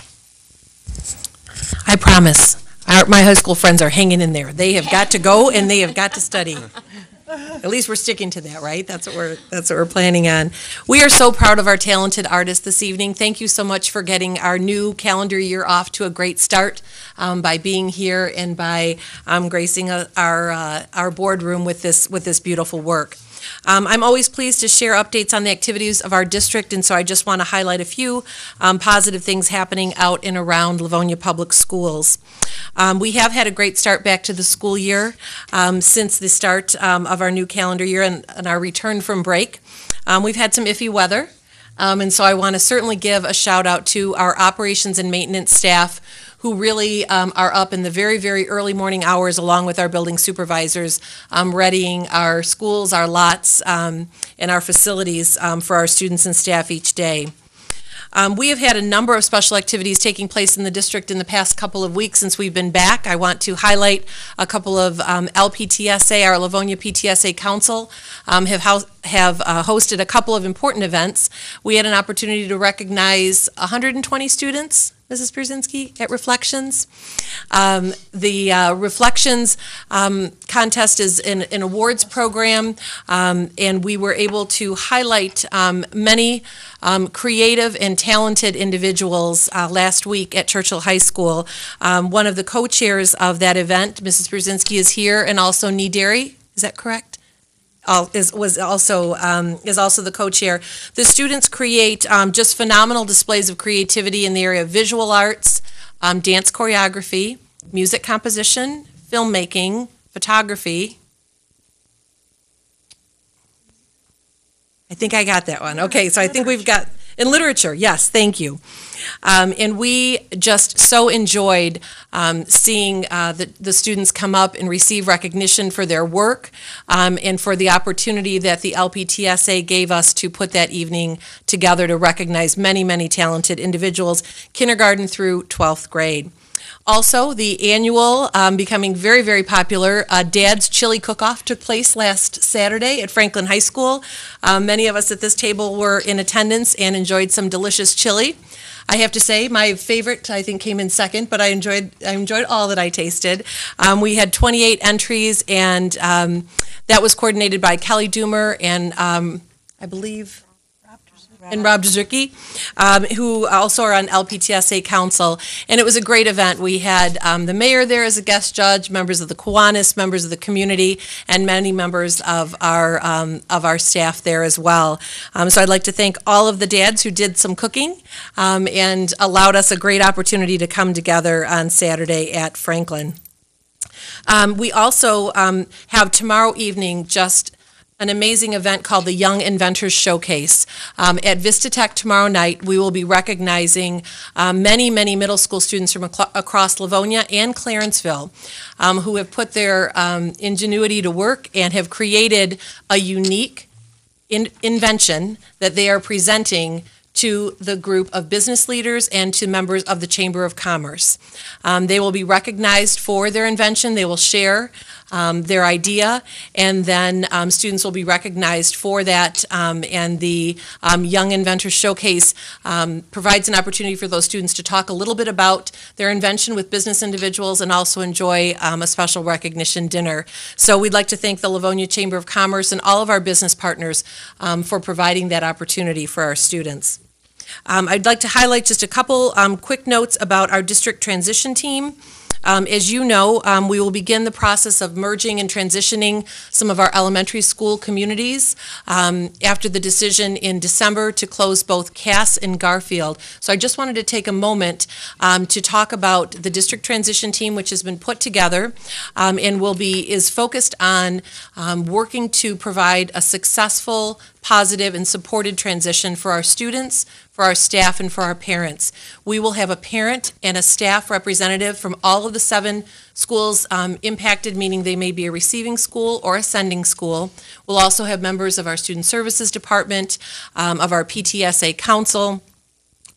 I promise. Our, my high school friends are hanging in there. They have got to go and they have got to study. At least we're sticking to that, right? That's what we're that's what we're planning on. We are so proud of our talented artists this evening. Thank you so much for getting our new calendar year off to a great start um, by being here and by um, gracing uh, our uh, our boardroom with this with this beautiful work. Um, I'm always pleased to share updates on the activities of our district, and so I just want to highlight a few um, positive things happening out and around Livonia Public Schools. Um, we have had a great start back to the school year um, since the start um, of our new calendar year and, and our return from break. Um, we've had some iffy weather, and so I want to certainly give a shout out to our operations and maintenance staff who really um, are up in the very, very early morning hours along with our building supervisors, um, readying our schools, our lots, um, and our facilities um, for our students and staff each day. Um, we have had a number of special activities taking place in the district in the past couple of weeks since we've been back. I want to highlight a couple of um, LPTSA, our Livonia PTSA Council, um, have, have uh, hosted a couple of important events. We had an opportunity to recognize 120 students, Mrs. Pierzynski, at Reflections. Um, the uh, Reflections um, contest is an, an awards program, um, and we were able to highlight um, many um, creative and talented individuals uh, last week at Churchill High School. Um, one of the co-chairs of that event, Mrs. Brzezinski, is here, and also Dairy. Is that correct? Is, was also, um, is also the co-chair. The students create um, just phenomenal displays of creativity in the area of visual arts, um, dance choreography, music composition, filmmaking, photography. I think I got that one. Okay, so I think we've got, in literature, yes, thank you. Um, and we just so enjoyed um, seeing uh, the, the students come up and receive recognition for their work um, and for the opportunity that the LPTSA gave us to put that evening together to recognize many, many talented individuals, kindergarten through 12th grade. Also, the annual, um, becoming very, very popular, uh, Dad's Chili Cook-Off took place last Saturday at Franklin High School. Um, many of us at this table were in attendance and enjoyed some delicious chili. I have to say, my favorite, I think, came in second, but I enjoyed, I enjoyed all that I tasted. Um, we had 28 entries, and um, that was coordinated by Kelly Doomer and um, I believe and Rob Dzuki, um, who also are on LPTSA Council. And it was a great event. We had um, the mayor there as a guest judge, members of the Kiwanis, members of the community, and many members of our um, of our staff there as well. Um, so I'd like to thank all of the dads who did some cooking um, and allowed us a great opportunity to come together on Saturday at Franklin. Um, we also have tomorrow evening just an amazing event called the Young Inventors Showcase. Um, at VisTaTech tomorrow night, we will be recognizing um, many, many middle school students from across Livonia and Clarenceville um, who have put their um, ingenuity to work and have created a unique in- invention that they are presenting to the group of business leaders and to members of the Chamber of Commerce. Um, they will be recognized for their invention. They will share um, their idea, and then um, students will be recognized for that. Um, and the um, Young Inventors Showcase um, provides an opportunity for those students to talk a little bit about their invention with business individuals and also enjoy um, a special recognition dinner. So we'd like to thank the Livonia Chamber of Commerce and all of our business partners for providing that opportunity for our students. Um, I'd like to highlight just a couple um, quick notes about our district transition team. Um, As you know, um, we will begin the process of merging and transitioning some of our elementary school communities um, after the decision in December to close both Cass and Garfield. So I just wanted to take a moment um, to talk about the district transition team, which has been put together um, and will be, is focused on um, working to provide a successful, positive, and supported transition for our students, for our staff, and for our parents. We will have a parent and a staff representative from all of the seven schools um, impacted, meaning they may be a receiving school or a sending school. We'll also have members of our Student Services Department, um, of our PTSA Council,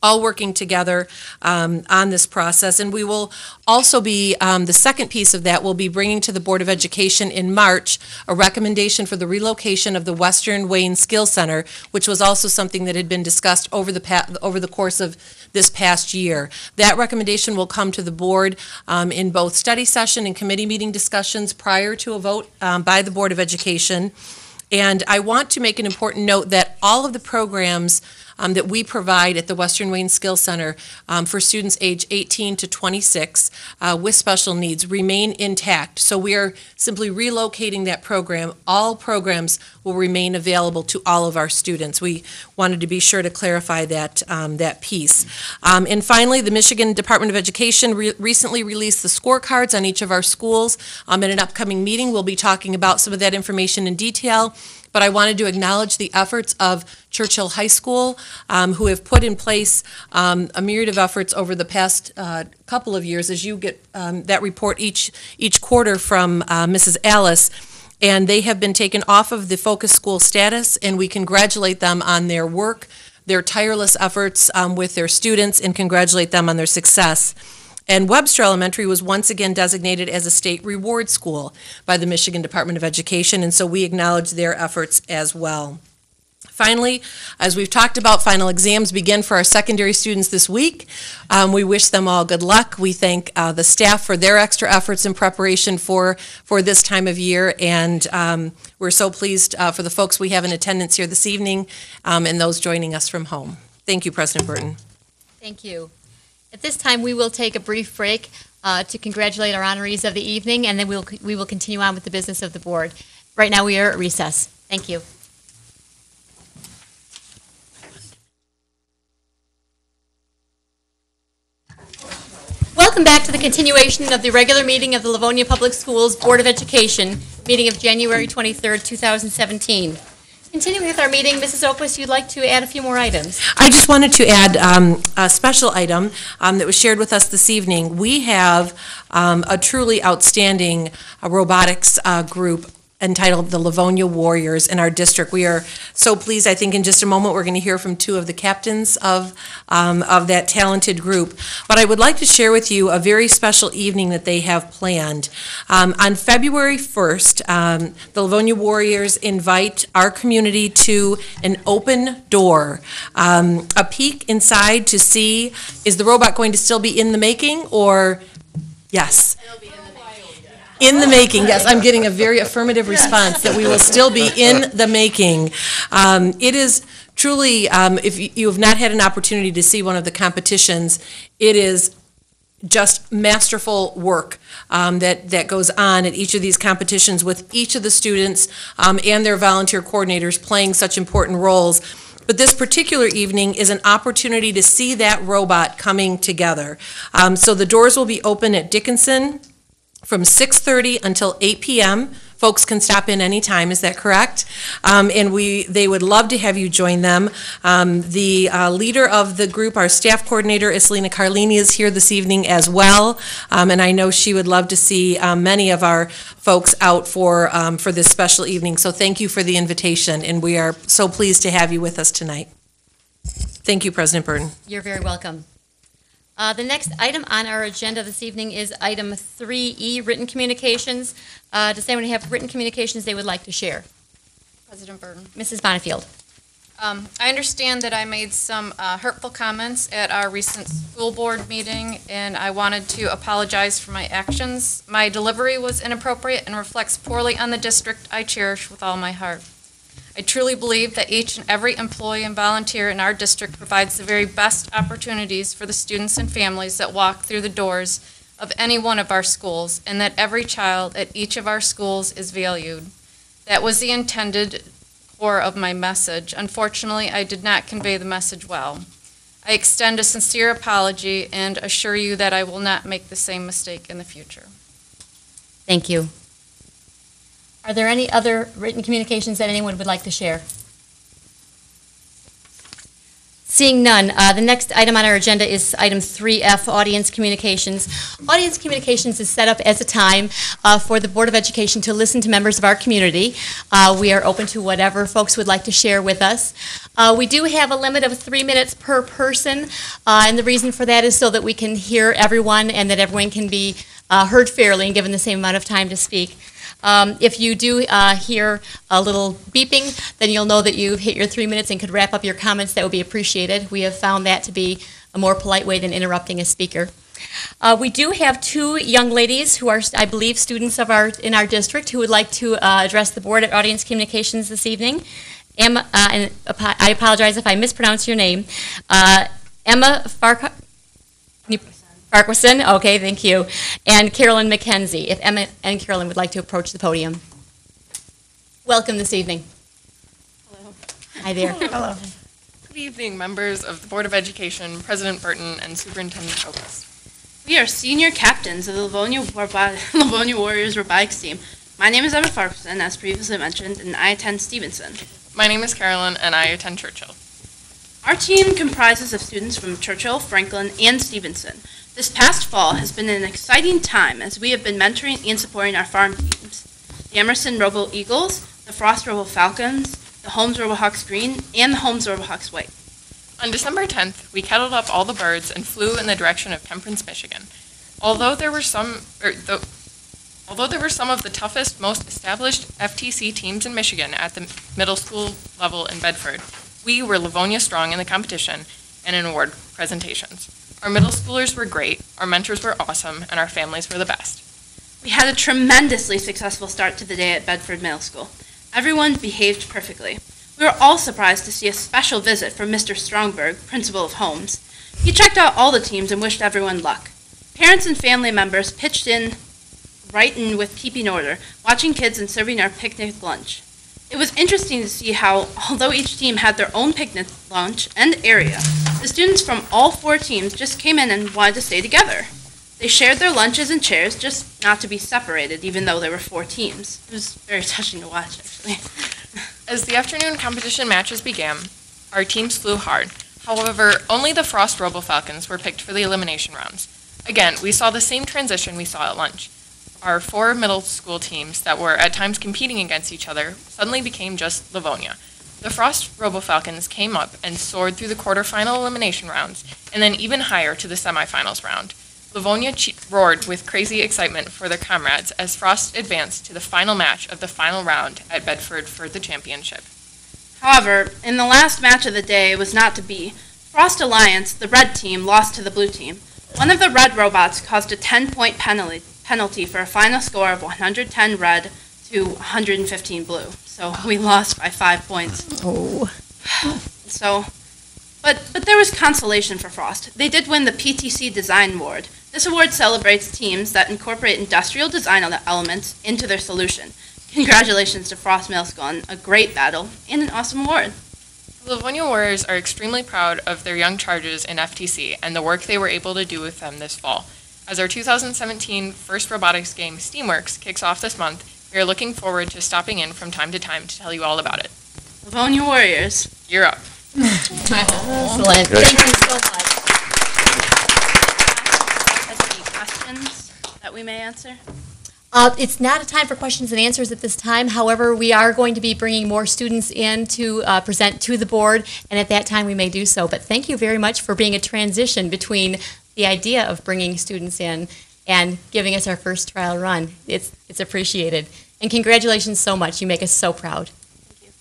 all working together um, on this process. And we will also be, um, the second piece of that, will be bringing to the Board of Education in March a recommendation for the relocation of the Western Wayne Skill Center, which was also something that had been discussed over the, over the course of this past year. That recommendation will come to the board um, in both study session and committee meeting discussions prior to a vote um, by the Board of Education. And I want to make an important note that all of the programs um, that we provide at the Western Wayne Skill Center um, for students age 18 to 26 uh, with special needs remain intact. So we are simply relocating that program. All programs will remain available to all of our students. We wanted to be sure to clarify that, um, that piece. Um, and finally, the Michigan Department of Education re- recently released the scorecards on each of our schools. Um, in an upcoming meeting, we'll be talking about some of that information in detail but I wanted to acknowledge the efforts of Churchill High School, um, who have put in place um, a myriad of efforts over the past uh, couple of years, as you get um, that report each, each quarter from uh, Mrs. Alles. And they have been taken off of the focus school status, and we congratulate them on their work, their tireless efforts um, with their students, and congratulate them on their success. And Webster Elementary was once again designated as a state reward school by the Michigan Department of Education, and so we acknowledge their efforts as well. Finally, as we've talked about, final exams begin for our secondary students this week. Um, we wish them all good luck. We thank uh, the staff for their extra efforts in preparation for, for this time of year, and um, we're so pleased uh, for the folks we have in attendance here this evening um, and those joining us from home. Thank you, President Burton. Thank you. At this time, we will take a brief break uh, to congratulate our honorees of the evening, and then we'll, we will continue on with the business of the board. Right now, we are at recess. Thank you. Welcome back to the continuation of the regular meeting of the Livonia Public Schools Board of Education, meeting of January 23rd, 2017. Continuing with our meeting, Mrs. Oquist, you'd like to add a few more items. I just wanted to add um, a special item um, that was shared with us this evening. We have um, a truly outstanding uh, robotics uh, group entitled the Livonia Warriors in our district. We are so pleased. I think in just a moment we're going to hear from two of the captains of um, of that talented group. But I would like to share with you a very special evening that they have planned. Um, on February 1st, um, the Livonia Warriors invite our community to an open door, um, a peek inside to see is the robot going to still be in the making or yes. In the making, yes, I'm getting a very affirmative response that we will still be in the making. Um, It is truly, um, if you- you have not had an opportunity to see one of the competitions, it is just masterful work um, that, that goes on at each of these competitions with each of the students um, and their volunteer coordinators playing such important roles. But this particular evening is an opportunity to see that robot coming together. Um, So the doors will be open at Dickinson from 6:30 until 8 PM. Folks can stop in anytime, is that correct? Um, And we, they would love to have you join them. Um, The uh, leader of the group, our staff coordinator, Iselina Carlini, is here this evening as well. Um, And I know she would love to see um, many of our folks out for, um, for this special evening. So thank you for the invitation, and we are so pleased to have you with us tonight. Thank you, President Burton. You're very welcome. Uh, The next item on our agenda this evening is item 3E, written communications. Uh, Does anyone have written communications they would like to share? President Burton. Mrs. Bonnefield. Um, I understand that I made some uh, hurtful comments at our recent school board meeting, and I wanted to apologize for my actions. My delivery was inappropriate and reflects poorly on the district I cherish with all my heart. I truly believe that each and every employee and volunteer in our district provides the very best opportunities for the students and families that walk through the doors of any one of our schools and that every child at each of our schools is valued. That was the intended core of my message. Unfortunately, I did not convey the message well. I extend a sincere apology and assure you that I will not make the same mistake in the future. Thank you. Are there any other written communications that anyone would like to share? Seeing none, uh, the next item on our agenda is item 3F, Audience Communications. Audience Communications is set up as a time uh, for the Board of Education to listen to members of our community. Uh, We are open to whatever folks would like to share with us. Uh, We do have a limit of three minutes per person, uh, and the reason for that is so that we can hear everyone and that everyone can be uh, heard fairly and given the same amount of time to speak. Um, If you do uh, hear a little beeping, then you'll know that you've hit your three minutes and could wrap up your comments. That would be appreciated. We have found that to be a more polite way than interrupting a speaker. Uh, We do have two young ladies who are, I believe, students of our, in our district who would like to uh, address the board at Audience Communications this evening. Emma, uh, and I apologize if I mispronounce your name. Uh, Emma Farquhar, Farquharson, okay, thank you. And Carolyn McKenzie, if Emma and Carolyn would like to approach the podium. Welcome this evening. Hello. Hi there. Hello. Good evening, members of the Board of Education, President Burton, and Superintendent Oquist. We are senior captains of the Livonia, Warbi- Livonia Warriors robotics team. My name is Emma Farquharson, as previously mentioned, and I attend Stevenson. My name is Carolyn, and I attend Churchill. Our team comprises of students from Churchill, Franklin, and Stevenson. This past fall has been an exciting time as we have been mentoring and supporting our farm teams. The Emerson Robo Eagles, the Frost Robo Falcons, the Holmes Robo Hawks Green, and the Holmes Robo Hawks White. On December 10th, we kettled up all the birds and flew in the direction of Temperance, Michigan. Although there were some, er, tho- although there were some of the toughest, most established FTC teams in Michigan at the middle school level in Bedford, we were Livonia strong in the competition and in award presentations. Our middle schoolers were great, our mentors were awesome, and our families were the best. We had a tremendously successful start to the day at Bedford Middle School. Everyone behaved perfectly. We were all surprised to see a special visit from Mr. Strongberg, principal of Holmes. He checked out all the teams and wished everyone luck. Parents and family members pitched in right in with keeping order, watching kids and serving our picnic lunch. It was interesting to see how, although each team had their own picnic lunch and area, the students from all four teams just came in and wanted to stay together. They shared their lunches and chairs, just not to be separated, even though there were four teams. It was very touching to watch, actually. As the afternoon competition matches began, our teams flew hard. However, only the Frost Robo Falcons were picked for the elimination rounds. Again, we saw the same transition we saw at lunch. Our four middle school teams that were at times competing against each other suddenly became just Livonia. The Frost Robo Falcons came up and soared through the quarterfinal elimination rounds and then even higher to the semifinals round. Livonia che- roared with crazy excitement for their comrades as Frost advanced to the final match of the final round at Bedford for the championship. However, in the last match of the day, it was not to be. Frost Alliance, the red team, lost to the blue team. One of the red robots caused a 10 point penalty, penalty for a final score of 110 red to 115 blue. So we lost by five points. Oh. So, but but there was consolation for Frost. They did win the PTC Design Award. This award celebrates teams that incorporate industrial design elements into their solution. Congratulations to Frost Middle School on a great battle and an awesome award. The Livonia Warriors are extremely proud of their young charges in FTC and the work they were able to do with them this fall. As our 2017 first robotics game, Steamworks, kicks off this month, we are looking forward to stopping in from time to time to tell you all about it. Livonia Warriors. You're up. Excellent. Good. Thank you so much. Has any questions that we may answer? Uh, It's not a time for questions and answers at this time. However, we are going to be bringing more students in to uh, present to the board, and at that time, we may do so. But thank you very much for being a transition between the idea of bringing students in and giving us our first trial run. It's, it's appreciated. And congratulations so much. You make us so proud. Thank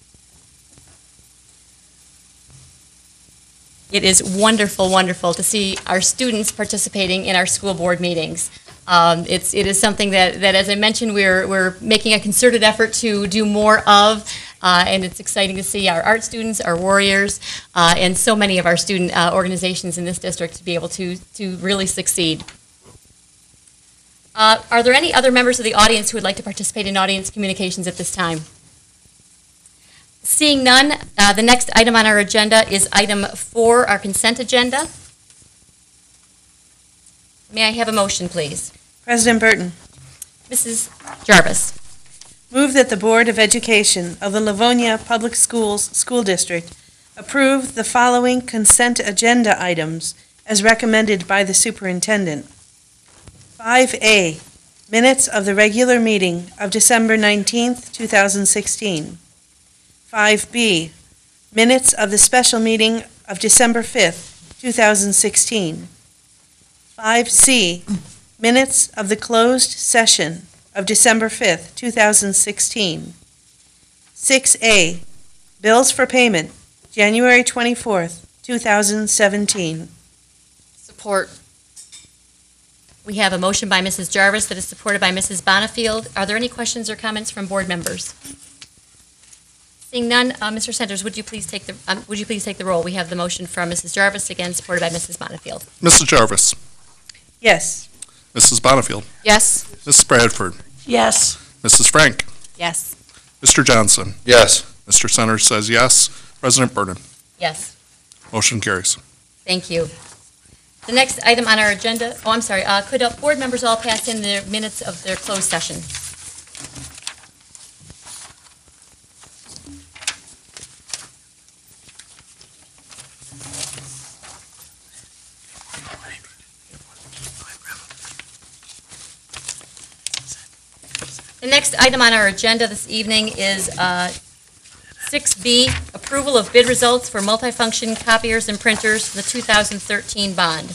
you. It is wonderful, wonderful to see our students participating in our school board meetings. Um, it's, it is something that, that, as I mentioned, we're, we're making a concerted effort to do more of, uh, and it's exciting to see our art students, our warriors, uh, and so many of our student uh, organizations in this district to be able to, to really succeed. Uh, Are there any other members of the audience who would like to participate in audience communications at this time? Seeing none, uh, the next item on our agenda is item four, our consent agenda. May I have a motion, please? President Burton, Mrs. Jarvis. Move that the Board of Education of the Livonia Public Schools School District approve the following consent agenda items as recommended by the superintendent. 5A, minutes of the regular meeting of December 19th, 2016. 5B, minutes of the special meeting of December 5th, 2016. 5C, minutes of the closed session of December 5th, 2016. 6A, bills for payment, January 24th, 2017. Support. We have a motion by Mrs. Jarvis that is supported by Mrs. Bonnefield. Are there any questions or comments from board members? Seeing none, uh, Mr. Centers, would you please take the, um, would you please take the roll? We have the motion from Mrs. Jarvis, again supported by Mrs. Bonnefield. Mrs. Jarvis, Yes. Mrs. Bonnefield, Yes. Mrs. Bradford, Yes. Mrs. Frank, Yes. Mr. Johnson, Yes. Mr. Centers says yes. President Burton, Yes, motion carries. thank you. The next item on our agenda, oh, I'm sorry, uh, could uh, board members all pass in their minutes of their closed session? The next item on our agenda this evening is uh, 6B, approval of bid results for multifunction copiers and printers for the 2013 bond.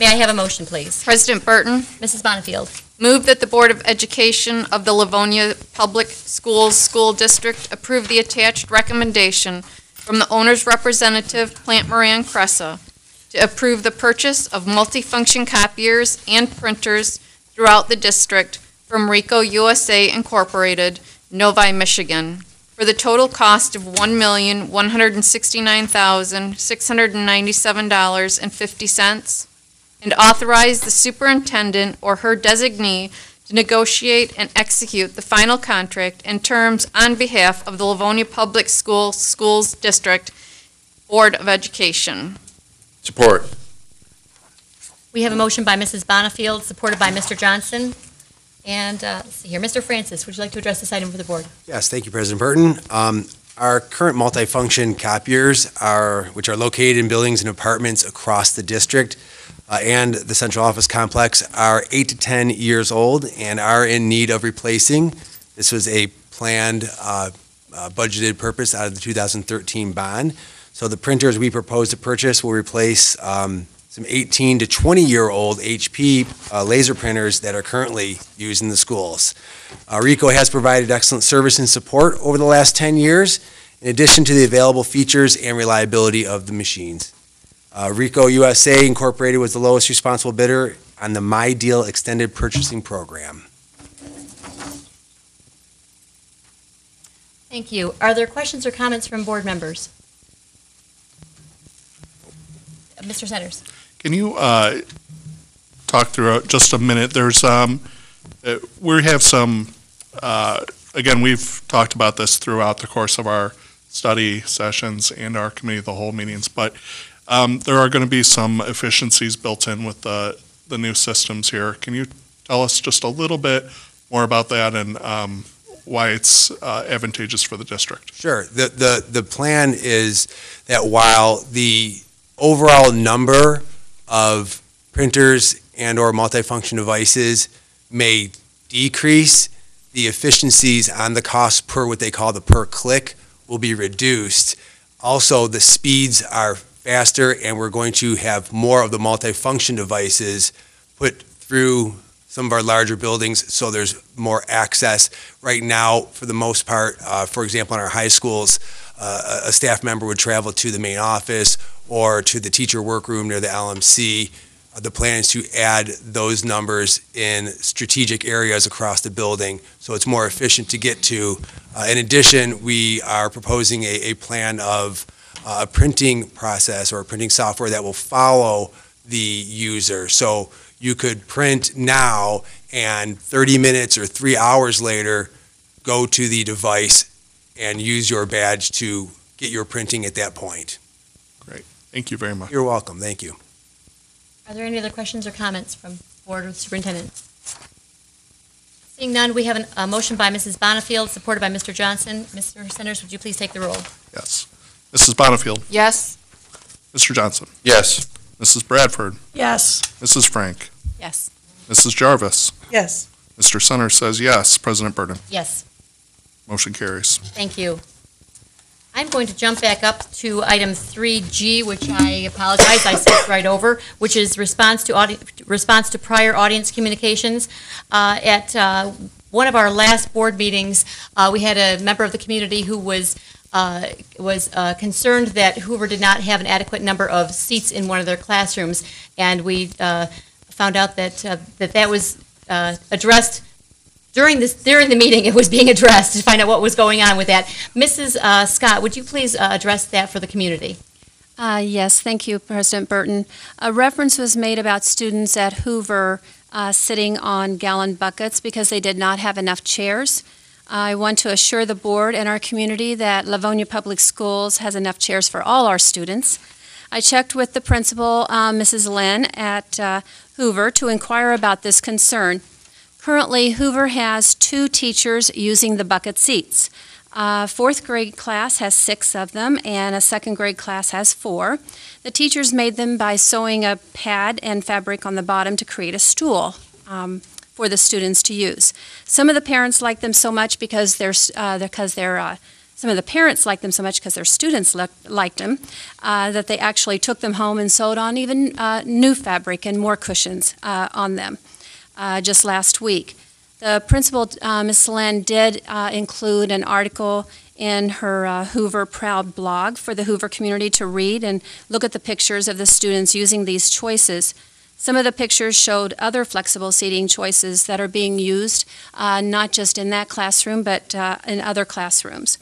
May I have a motion, please? President Burton, Mrs. Bonnefield. move that the Board of Education of the Livonia Public Schools School District approve the attached recommendation from the owner's representative, Plante Moran Cresa, to approve the purchase of multifunction copiers and printers throughout the district from Ricoh USA Incorporated, Novi, Michigan, for the total cost of one million, one hundred and sixty-nine thousand, six hundred and ninety-seven dollars and fifty cents, and authorize the superintendent or her designee to negotiate and execute the final contract and terms on behalf of the Livonia Public School Schools District Board of Education. Support. We have a motion by Mrs. Bonnefield, supported by Mr. Johnson. And, uh, let's see here, Mr. Francis, would you like to address this item for the board? Yes, thank you, President Burton. Um, Our current multifunction copiers are, which are located in buildings and apartments across the district uh, and the central office complex, are eight to 10 years old and are in need of replacing. This was a planned, uh, uh, budgeted purpose out of the 2013 bond. So the printers we propose to purchase will replace um, some 18 to 20-year-old HP uh, laser printers that are currently used in the schools. Uh, Ricoh has provided excellent service and support over the last 10 years, in addition to the available features and reliability of the machines. Uh, Ricoh USA Incorporated was the lowest responsible bidder on the MiDEAL Extended Purchasing Program. Thank you. Are there questions or comments from board members? Uh, Mr. Centers? Can you uh, talk through it just a minute? There's, um, uh, we have some, uh, again, we've talked about this throughout the course of our study sessions and our committee of the whole meetings, but um, there are going to be some efficiencies built in with the, the new systems here. Can you tell us just a little bit more about that and um, why it's uh, advantageous for the district? Sure. The, the, the plan is that while the overall number of printers and/or multifunction devices may decrease, the efficiencies on the cost per what they call the per click will be reduced. Also, the speeds are faster, and we're going to have more of the multifunction devices put through some of our larger buildings, so there's more access. Right now, for the most part, uh, for example, in our high schools, uh, a staff member would travel to the main office or to the teacher workroom near the LMC. Uh, The plan is to add those numbers in strategic areas across the building, so it's more efficient to get to. Uh, In addition, we are proposing a, a plan of uh, a printing process or a printing software that will follow the user. So you could print now and 30 minutes or three hours later, go to the device and use your badge to get your printing at that point. Thank you very much. You're welcome, thank you. Are there any other questions or comments from Board or Superintendent? Seeing none, we have an- a motion by Mrs. Bonnefield, supported by Mr. Johnson. Mr. Centers, would you please take the roll? Yes. Mrs. Bonnefield, Yes. Mr. Johnson, Yes. Mrs. Bradford, Yes. Mrs. Frank, Yes. Mrs. Jarvis, Yes. Mr. Centers says yes. President Burton, Yes. motion carries. Thank you. I'm going to jump back up to item 3G, which I apologize, I skipped right over, which is response to audi, response to prior audience communications. Uh, At uh, one of our last board meetings, uh, we had a member of the community who was, uh, was uh, concerned that Hoover did not have an adequate number of seats in one of their classrooms. And we uh, found out that, uh, that that was uh, addressed during this, during the meeting, it was being addressed to find out what was going on with that. Mrs. uh, Scott, would you please uh, address that for the community? Uh, Yes, thank you, President Burton. A reference was made about students at Hoover uh, sitting on gallon buckets because they did not have enough chairs. I want to assure the board and our community that Livonia Public Schools has enough chairs for all our students. I checked with the principal, uh, Mrs. Lynn, at uh, Hoover to inquire about this concern. Currently, Hoover has two teachers using the bucket seats. Uh, fourth grade class has six of them, and a second grade class has four. The teachers made them by sewing a pad and fabric on the bottom to create a stool um, for the students to use. Some of the parents like them so much because they're, uh, because they're uh, some of the parents liked them so much because their students li- liked them uh, that they actually took them home and sewed on even uh, new fabric and more cushions uh, on them uh, just last week. The principal, uh, Ms. Lynn, did uh, include an article in her uh, Hoover Proud blog for the Hoover community to read and look at the pictures of the students using these choices. Some of the pictures showed other flexible seating choices that are being used, uh, not just in that classroom, but uh, in other classrooms.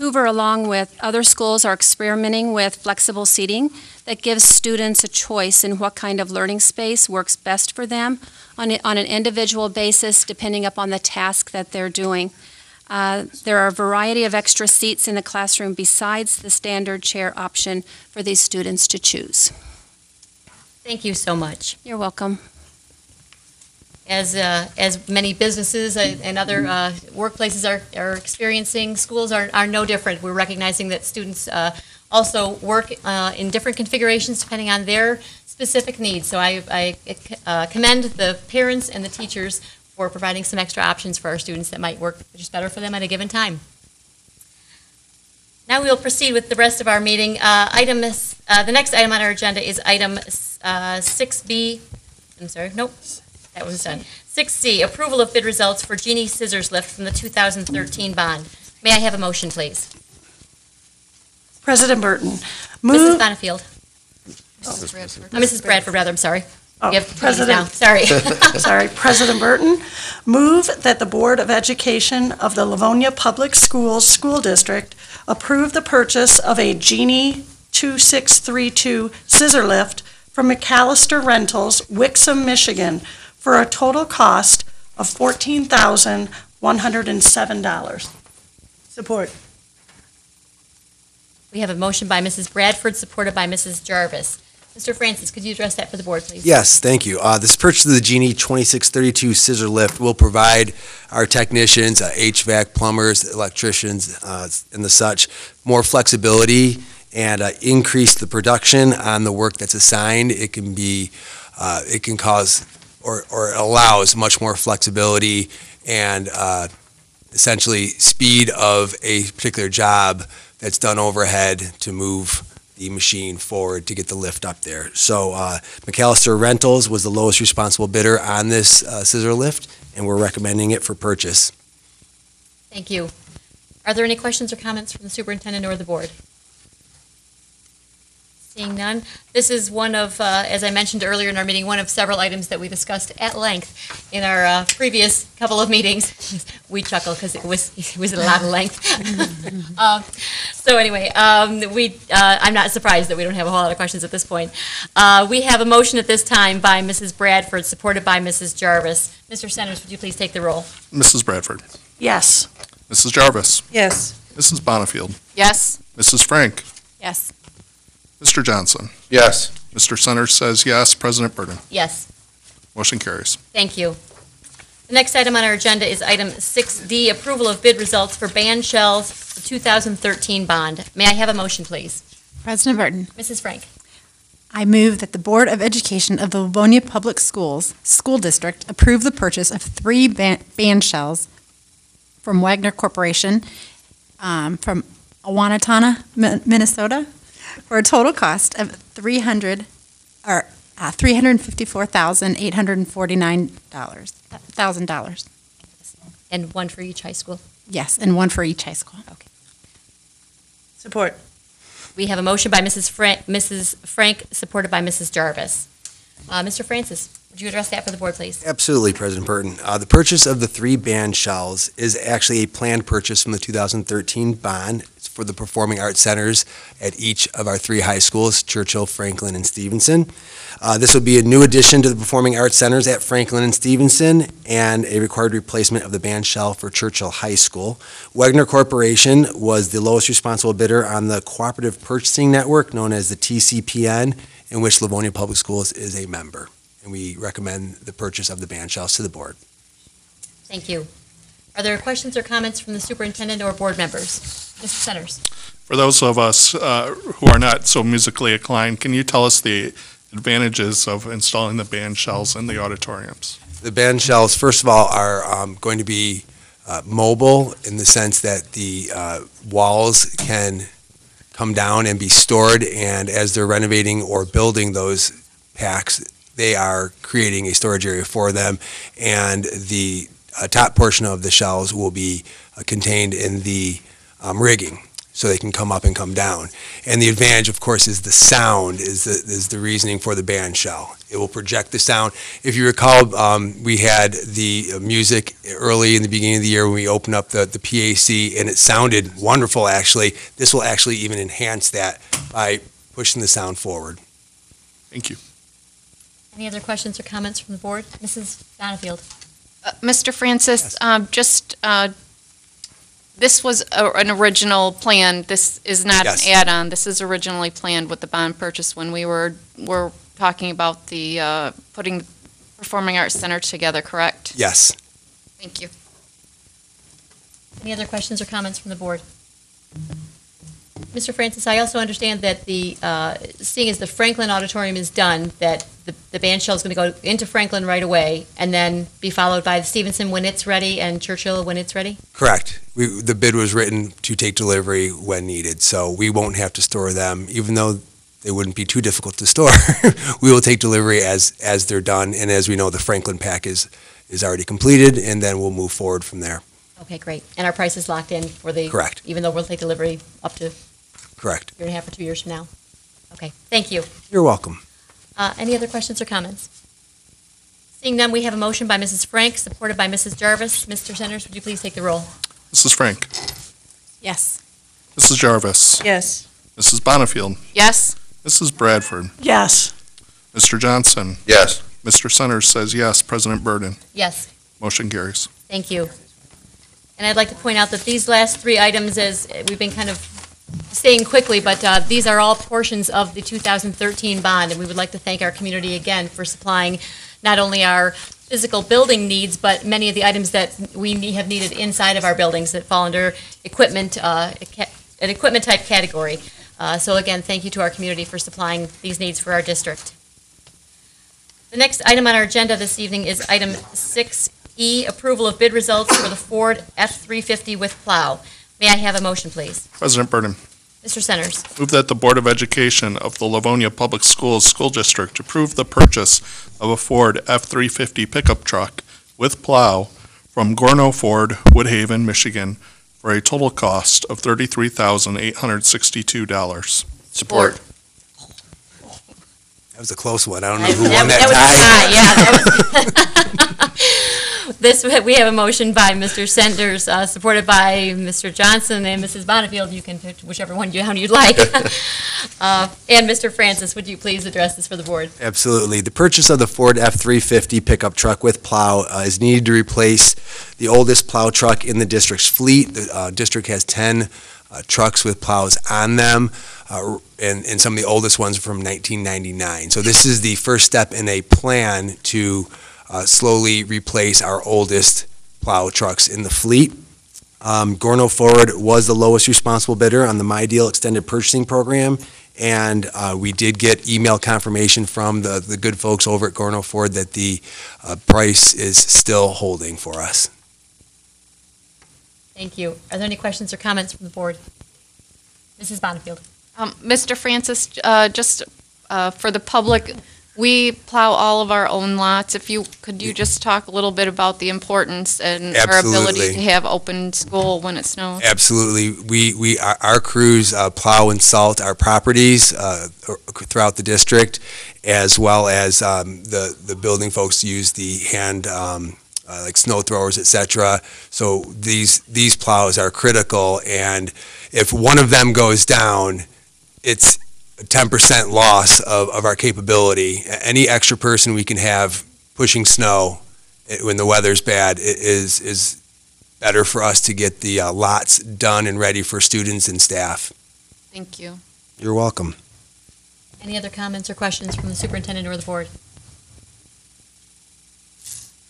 Hoover, along with other schools, are experimenting with flexible seating that gives students a choice in what kind of learning space works best for them on, a- on an individual basis, depending upon the task that they're doing. Uh, There are a variety of extra seats in the classroom besides the standard chair option for these students to choose. Thank you so much. You're welcome. As, uh, as many businesses uh, and other uh, workplaces are, are experiencing, schools are, are no different. We're recognizing that students uh, also work uh, in different configurations depending on their specific needs. So I, I uh, commend the parents and the teachers for providing some extra options for our students that might work just better for them at a given time. Now we will proceed with the rest of our meeting. Uh, Item, is- uh, the next item on our agenda is item uh, 6B, I'm sorry, nope, that was done. 6C, approval of bid results for Genie Scissors Lift from the 2013 bond. May I have a motion, please? President Burton, Mrs. move, Bonnefield. Mrs. Uh, Mrs. Bradford, rather, I'm sorry. Oh, You have ladies President. now, sorry. sorry, President Burton, move that the Board of Education of the Livonia Public Schools School District approve the purchase of a Genie 2632 scissor lift from McAllister Rentals, Wixom, Michigan, for a total cost of $14,107. Support. We have a motion by Mrs. Bradford, supported by Mrs. Jarvis. Mr. Francis, could you address that for the board, please? Yes, thank you. Uh, This purchase of the Genie 2632 scissor lift will provide our technicians, uh, HVAC plumbers, electricians, uh, and the such, more flexibility and uh, increase the production on the work that's assigned. It can be, uh, it can cause, or or allows much more flexibility and uh, essentially speed of a particular job that's done overhead to move the machine forward to get the lift up there. So uh, McAllister Rentals was the lowest responsible bidder on this uh, scissor lift, and we're recommending it for purchase. Thank you. Are there any questions or comments from the superintendent or the board? Seeing none. This is one of, uh, as I mentioned earlier in our meeting, one of several items that we discussed at length in our uh, previous couple of meetings. We chuckle because it was, it was a lot of length. Um, So anyway, um, we, uh, I'm not surprised that we don't have a whole lot of questions at this point. Uh, We have a motion at this time by Mrs. Bradford, supported by Mrs. Jarvis. Mr. Centers, would you please take the roll? Mrs. Bradford. Yes. Mrs. Jarvis. Yes. Mrs. Bonnefield. Yes. Mrs. Frank. Yes. Mr. Johnson. Yes. Mr. Centers says yes. President Burton. Yes. Motion carries. Thank you. The next item on our agenda is item 6D, approval of bid results for band shells, the 2013 bond. May I have a motion, please? President Burton. Mrs. Frank. I move that the Board of Education of the Livonia Public Schools School District approve the purchase of three ban- band shells from Wenger Corporation um, from Owatonna, Mi- Minnesota, for a total cost of 300, or uh, $354,849, thousand dollars. And one for each high school. Yes, and one for each high school. Okay. Support. We have a motion by Mrs. Frank, Mrs. Frank, supported by Mrs. Jarvis. Uh, Mr. Francis, would you address that for the board, please? Absolutely, President Burton. Uh, The purchase of the three band shells is actually a planned purchase from the 2013 bond. For the performing arts centers at each of our three high schools, Churchill, Franklin, and Stevenson. Uh, This would be a new addition to the performing arts centers at Franklin and Stevenson and a required replacement of the band shell for Churchill High School. Wenger Corporation was the lowest responsible bidder on the Cooperative Purchasing Network, known as the TCPN, in which Livonia Public Schools is a member and we recommend the purchase of the band shells to the board. Thank you. Are there questions or comments from the superintendent or board members? Mr. Centers? For those of us uh, who are not so musically inclined, can you tell us the advantages of installing the band shells in the auditoriums? The band shells, first of all, are um, going to be uh, mobile in the sense that the uh, walls can come down and be stored, and as they're renovating or building those PACs, they are creating a storage area for them, and the uh, top portion of the shells will be uh, contained in the um, rigging, so they can come up and come down. And the advantage, of course, is the sound is the, is the reasoning for the band shell. It will project the sound. If you recall, um, we had the uh, music early in the beginning of the year when we opened up the, the PAC, and it sounded wonderful, actually. This will actually even enhance that by pushing the sound forward. Thank you. Any other questions or comments from the board? Mrs. Bonnefield? Uh, Mr. Francis, um, just, uh, this was a- an original plan. This is not an Yes. add-on. This is originally planned with the bond purchase when we were, were talking about the, uh, putting the Performing Arts Center together, correct? Yes. Thank you. Any other questions or comments from the board? Mr. Francis, I also understand that the, uh, seeing as the Franklin Auditorium is done, that the the band shell is going to go into Franklin right away, and then be followed by the Stevenson when it's ready, and Churchill when it's ready? Correct. We, the bid was written to take delivery when needed, so we won't have to store them, even though they wouldn't be too difficult to store. We will take delivery as, as they're done, and as we know, the Franklin PAC is, is already completed, and then we'll move forward from there. Okay, great. And our price is locked in for the? Correct. Even though we'll take delivery up to Correct. year and a half or two years from now? Okay, thank you. You're welcome. Uh, Any other questions or comments? Seeing none, we have a motion by Mrs. Frank, supported by Mrs. Jarvis. Mr. Centers, would you please take the roll? Mrs. Frank. Yes. Mrs. Jarvis. Yes. Mrs. Bonnefield. Yes. Mrs. Bradford. Yes. Mr. Johnson. Yes. Mr. Centers says yes. President Burton. Yes. Motion carries. Thank you. And I'd like to point out that these last three items, as we've been kind of saying quickly, but uh, these are all portions of the 2013 bond, and we would like to thank our community again for supplying not only our physical building needs, but many of the items that we have needed inside of our buildings that fall under equipment, uh, an equipment type category. Uh, So again, thank you to our community for supplying these needs for our district. The next item on our agenda this evening is item 6E, approval of bid results for the Ford F-350 with plow. May I have a motion, please? President Burton. Mr. Centers? Move that the Board of Education of the Livonia Public Schools School District approve the purchase of a Ford F-350 pickup truck with plow from Gorno Ford, Woodhaven, Michigan, for a total cost of $33,862. Support. That was a close one. I don't know who won That that was- tie. yeah, This, we have a motion by Mr. Centers, uh, supported by Mr. Johnson and Mrs. Bonnefield. You can pick whichever one you, you'd like. Uh, And Mr. Francis, would you please address this for the board? Absolutely. The purchase of the Ford F-350 pickup truck with plow uh, is needed to replace the oldest plow truck in the district's fleet. The uh, district has 10 uh, trucks with plows on them, uh, and and some of the oldest ones from 1999. So this is the first step in a plan to uh, slowly replace our oldest plow trucks in the fleet. Um, Gorno Ford was the lowest responsible bidder on the MiDEAL Extended Purchasing Program, and uh, we did get email confirmation from the, the good folks over at Gorno Ford that the uh, price is still holding for us. Thank you. Are there any questions or comments from the board? Mrs. Bonnefield? Um, Mr. Francis, uh, just uh, for the public, we plow all of our own lots. If you, could you just talk a little bit about the importance and our ability to have open school when it snows? Absolutely. We, we, our- our crews uh, plow and salt our properties uh, throughout the district, as well as um, the, the building folks use the hand, um, uh, like snow throwers, etc. So these, these plows are critical, and if one of them goes down, it's a 10% loss of, of our capability. Any extra person we can have pushing snow eh, when the weather's bad is, is better for us to get the uh, lots done and ready for students and staff. Thank you. You're welcome. Any other comments or questions from the superintendent or the board?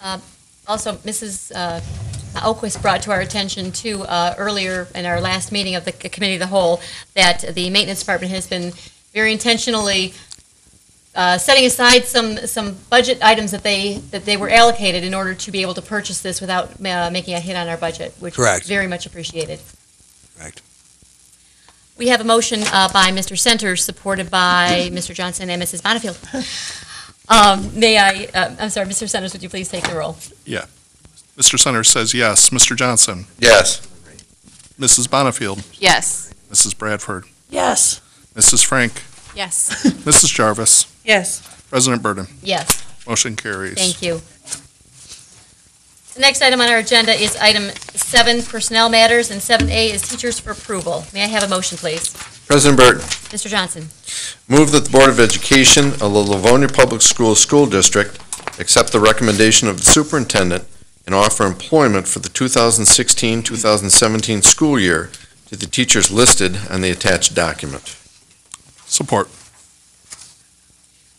Uh, Also, Mrs. uh, Oquist brought to our attention too, uh, earlier in our last meeting of the c- committee of the whole, that the maintenance department has been very intentionally uh, setting aside some, some budget items that they, that they were allocated in order to be able to purchase this without uh, making a hit on our budget, which is Correct. very much appreciated. Correct. We have a motion uh, by Mr. Centers, supported by Mr. Johnson and Mrs. Bonnefield. Um, May I, uh, I'm sorry, Mr. Centers, would you please take the roll? Yeah. Mr. Centers says yes. Mr. Johnson? Yes. Mrs. Bonnefield? Yes. Mrs. Bradford? Yes. Mrs. Frank? Yes. Mrs. Jarvis? Yes. President Burton? Yes. Motion carries. Thank you. The next item on our agenda is item seven, personnel matters, and seven A is teachers for approval. May I have a motion, please? President Burton, Mr. Johnson? move that the Board of Education of the Livonia Public Schools School District accept the recommendation of the superintendent and offer employment for the 2016-2017 school year to the teachers listed on the attached document. Support.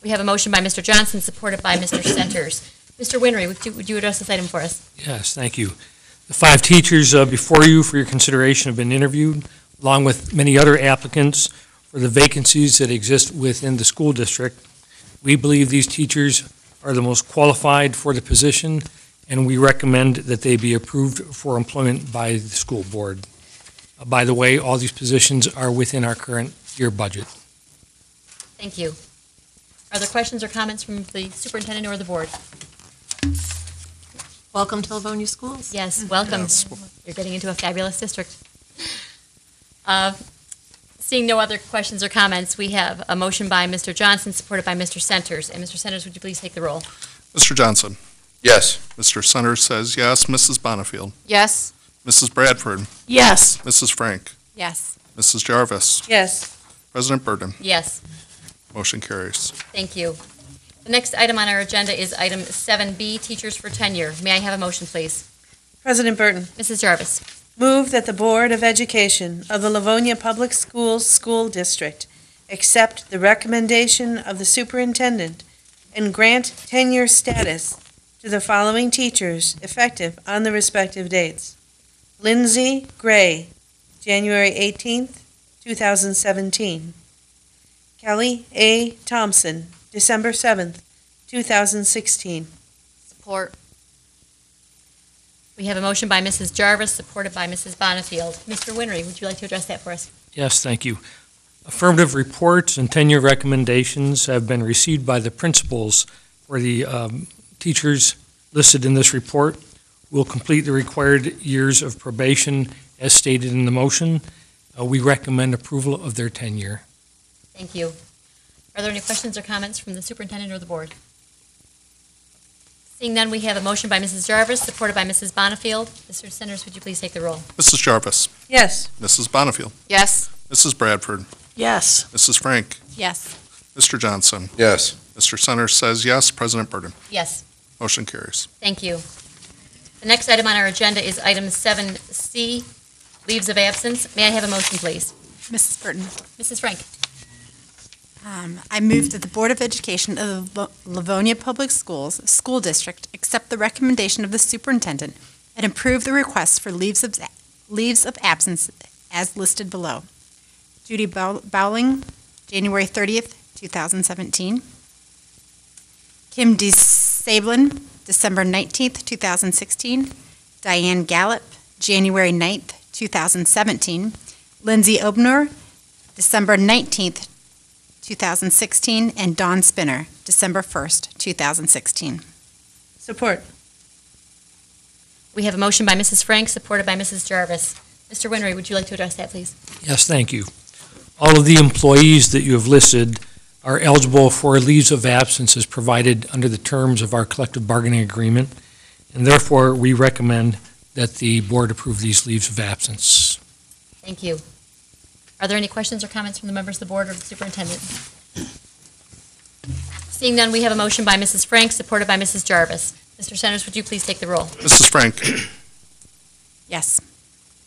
We have a motion by Mr. Johnson, supported by Mr. Centers. Mr. Winry, would you, would you address this item for us? Yes, thank you. The five teachers uh, before you for your consideration have been interviewed, along with many other applicants for the vacancies that exist within the school district. We believe these teachers are the most qualified for the position, and we recommend that they be approved for employment by the school board. Uh, By the way, all these positions are within our current year budget. Thank you. Are there questions or comments from the superintendent or the board? Welcome to Livonia Schools. Yes, welcome. Yes. You're getting into a fabulous district. Uh, Seeing no other questions or comments, we have a motion by Mr. Johnson, supported by Mr. Centers. And Mr. Centers, would you please take the roll? Mr. Johnson? Yes. Mr. Centers says yes. Mrs. Bonnefield? Yes. Mrs. Bradford? Yes. Mrs. Frank? Yes. Mrs. Jarvis? Yes. President Burton? Yes, Motion carries. thank you. The next item on our agenda is item 7B, Teachers for Tenure. May I have a motion, please? President Burton. Mrs. Jarvis? Move that the Board of Education of the Livonia Public Schools School District accept the recommendation of the superintendent and grant tenure status to the following teachers effective on the respective dates. Lindsay Gray, January 18th, 2017. Kelly A. Thompson, December 7th, 2016. Support. We have a motion by Mrs. Jarvis, supported by Mrs. Bonnefield. Mr. Winry, would you like to address that for us? Yes, thank you. Affirmative reports and tenure recommendations have been received by the principals for the um, teachers listed in this report. We'll complete the required years of probation as stated in the motion. Uh, We recommend approval of their tenure. Thank you. Are there any questions or comments from the superintendent or the board? Seeing none, we have a motion by Mrs. Jarvis, supported by Mrs. Bonnefield. Mr. Centers, would you please take the roll? Mrs. Jarvis. Yes. Mrs. Bonnefield. Yes. Mrs. Bradford. Yes. Mrs. Frank. Yes. Mr. Johnson. Yes. Mr. Centers says yes. President Burton. Yes. Motion carries. Thank you. The next item on our agenda is item 7C, leaves of absence. May I have a motion, please? Mrs. Burton. Mrs. Frank? Um, I move that the Board of Education of the Livonia Public Schools School District accept the recommendation of the superintendent and approve the requests for leaves of, leaves of absence as listed below. Judy Bowling, January 30th, 2017. Kim D. Sablin, December 19th, 2016. Diane Gallup, January 9th, 2017. Lindsay Obner, December 19th, 2016, and Dawn Spinner, December 1st, 2016. Support. We have a motion by Mrs. Frank, supported by Mrs. Jarvis. Mr. Winry, would you like to address that, please? Yes, thank you. All of the employees that you have listed are eligible for leaves of absence as provided under the terms of our collective bargaining agreement, and therefore, we recommend that the board approve these leaves of absence. Thank you. Are there any questions or comments from the members of the board or the superintendent? Seeing none, we have a motion by Mrs. Frank, supported by Mrs. Jarvis. Mr. Centers, would you please take the roll? Mrs. Frank. Yes.